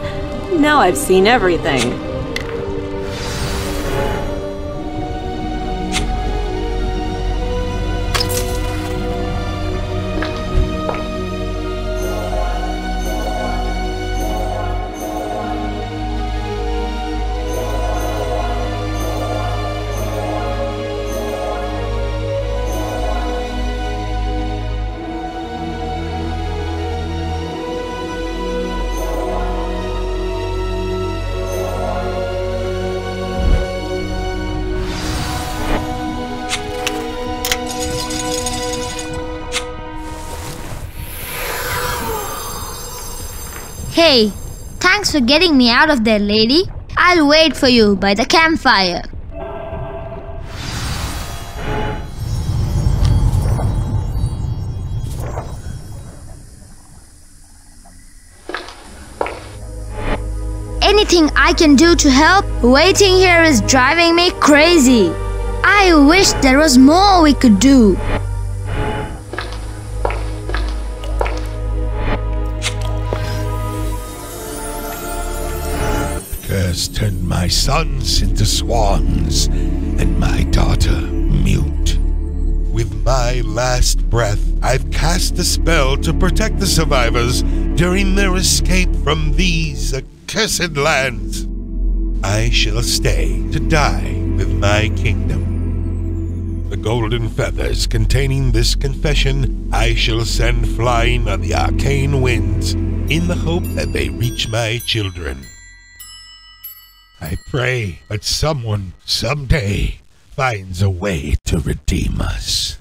Now I've seen everything. Thanks for getting me out of there, lady. I'll wait for you by the campfire. Anything I can do to help? Waiting here is driving me crazy. I wish there was more we could do. My sons into swans, and my daughter mute. With my last breath, I've cast a spell to protect the survivors during their escape from these accursed lands. I shall stay to die with my kingdom. The golden feathers containing this confession I shall send flying on the arcane winds in the hope that they reach my children. I pray that someone someday finds a way to redeem us.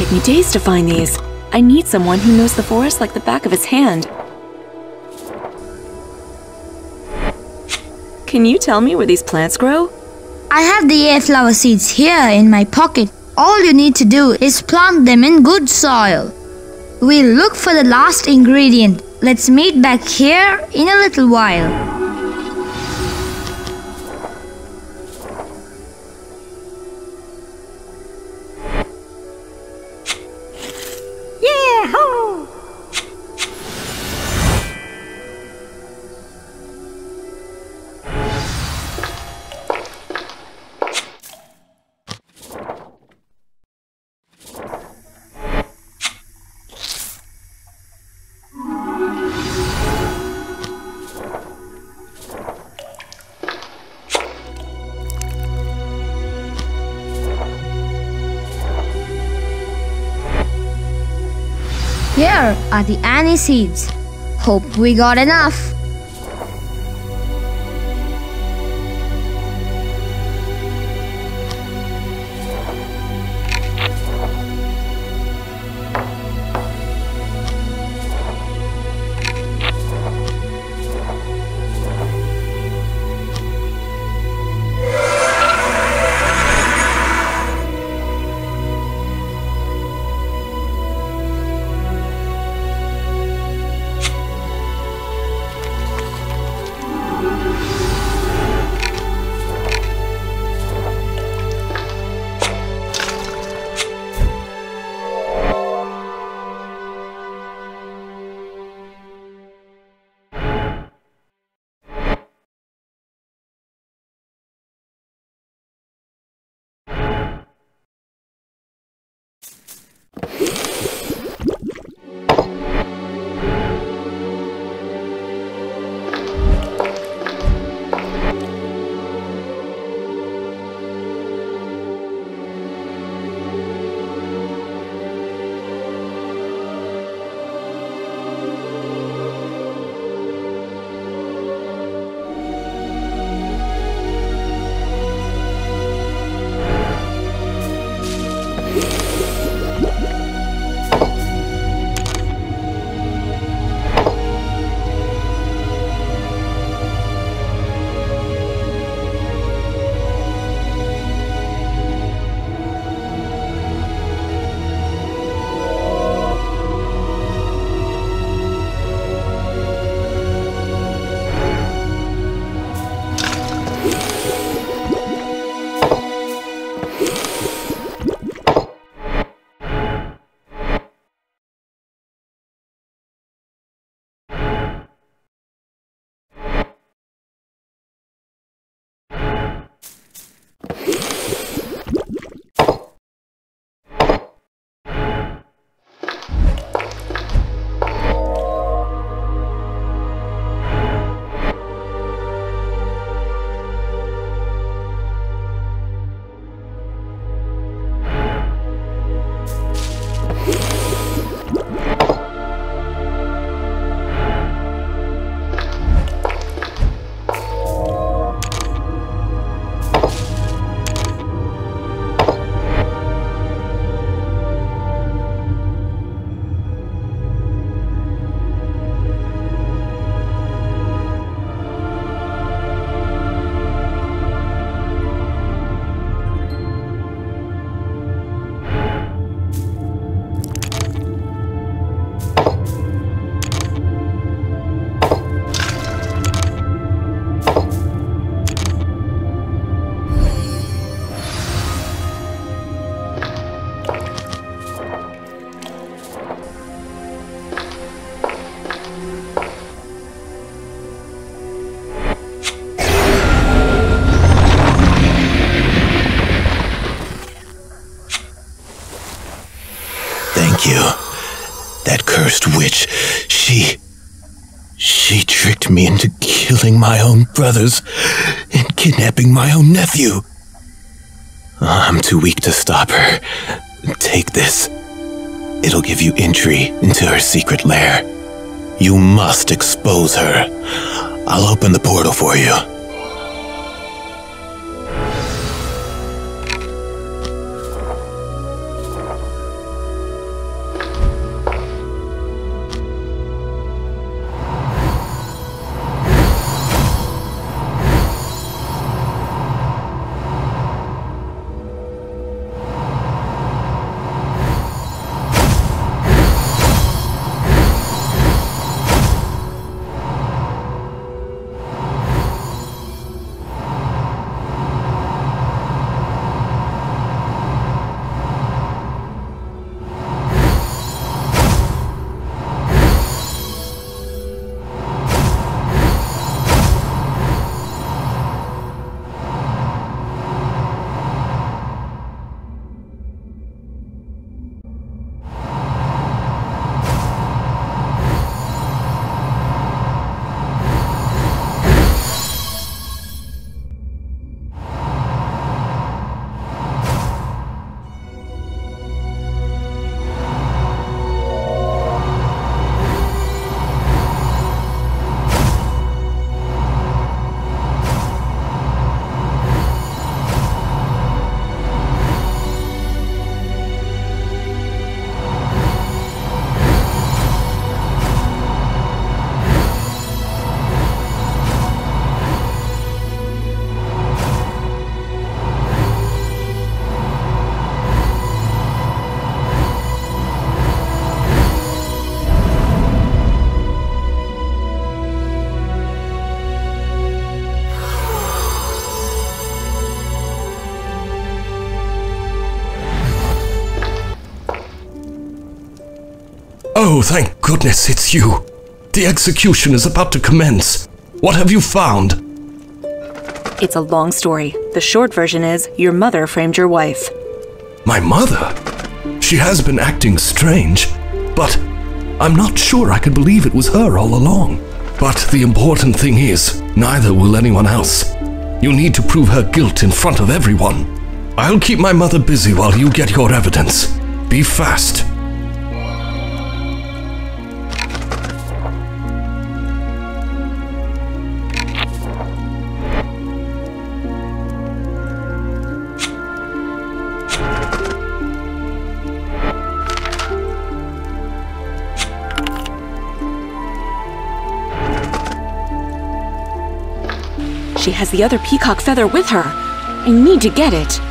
Take me days to find these. I need someone who knows the forest like the back of his hand. Can you tell me where these plants grow? I have the air flower seeds here in my pocket. All you need to do is plant them in good soil. We'll look for the last ingredient. Let's meet back here in a little while. Are the anise seeds. Hope we got enough. Cursed witch, she. She tricked me into killing my own brothers and kidnapping my own nephew. I'm too weak to stop her. Take this. It'll give you entry into her secret lair. You must expose her. I'll open the portal for you. Oh, thank goodness it's you. The execution is about to commence. What have you found? It's a long story. The short version is your mother framed your wife. My mother? She has been acting strange, but I'm not sure I can believe it was her all along. But the important thing is, neither will anyone else. You need to prove her guilt in front of everyone. I'll keep my mother busy while you get your evidence. Be fast. She has the other peacock feather with her. I need to get it.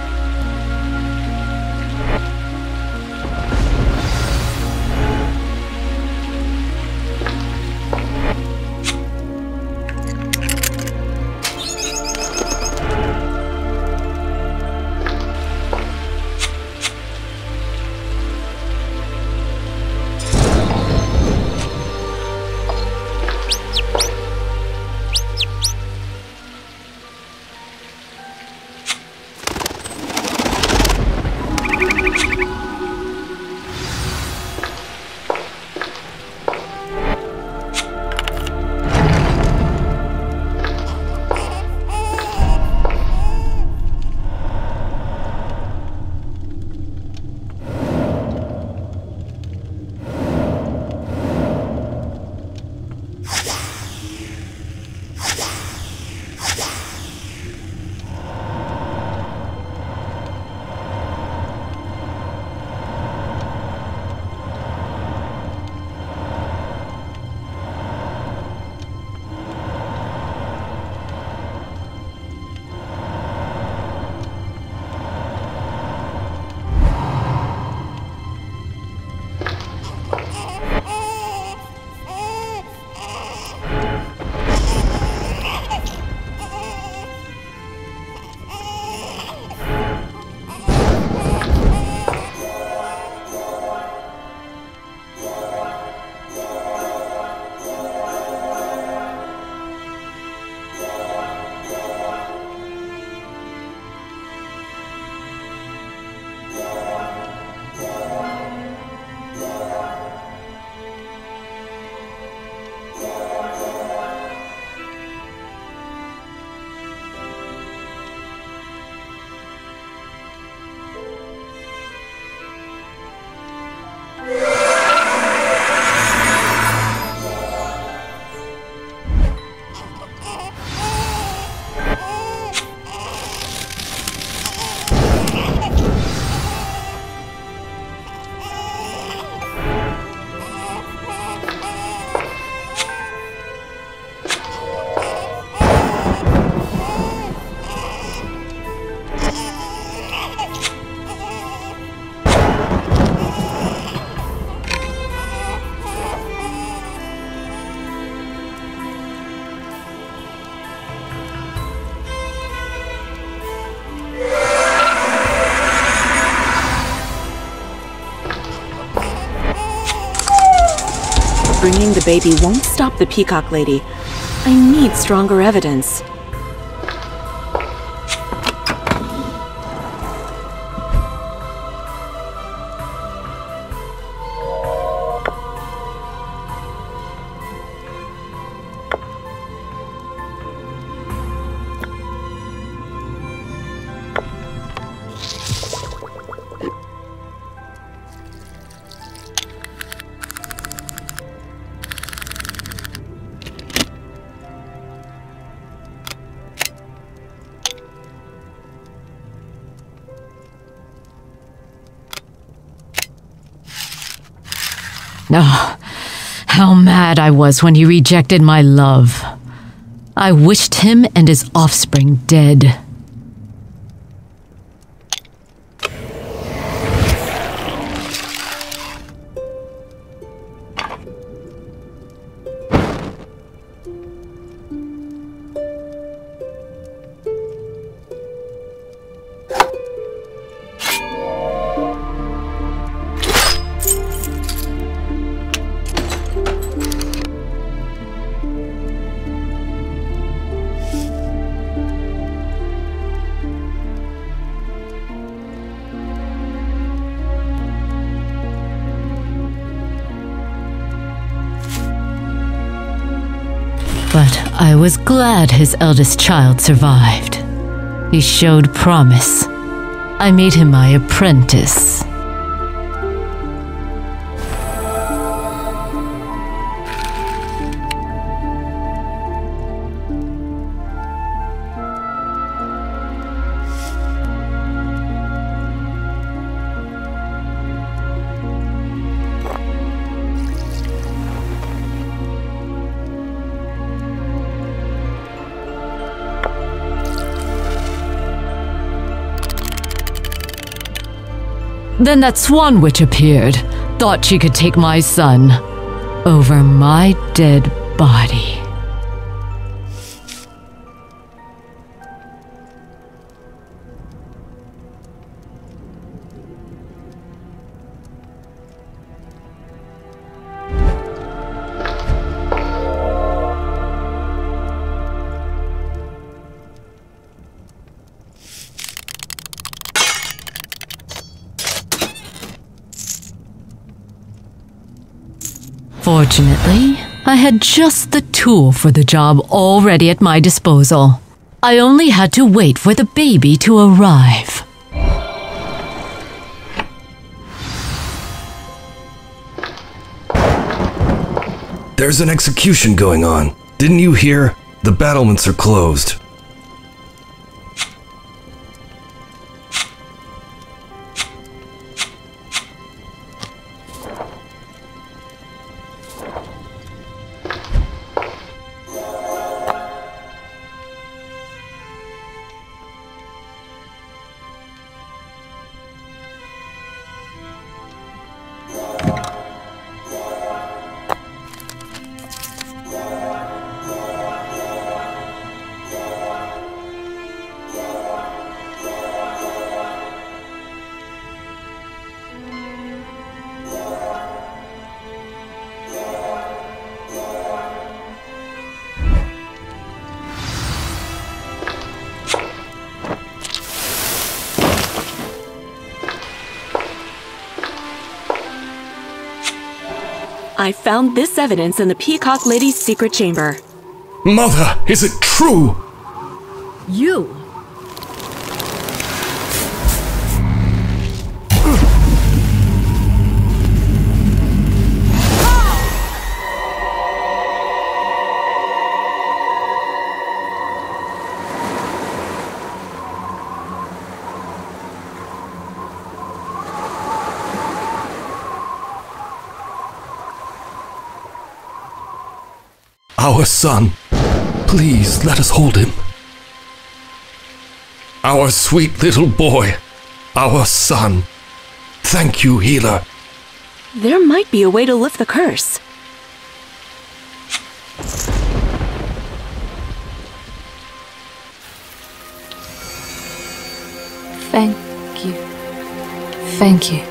Bringing the baby won't stop the peacock lady. I need stronger evidence. I was when he rejected my love. I wished him and his offspring dead. His eldest child survived. He showed promise. I made him my apprentice. Then that swan witch appeared, thought she could take my son over my dead body. Fortunately, I had just the tool for the job already at my disposal. I only had to wait for the baby to arrive. There's an execution going on. Didn't you hear? The battlements are closed. Found this evidence in the Peacock Lady's secret chamber. Mother, is it true? Our son. Please let us hold him. Our sweet little boy. Our son. Thank you, healer. There might be a way to lift the curse. Thank you. Thank you.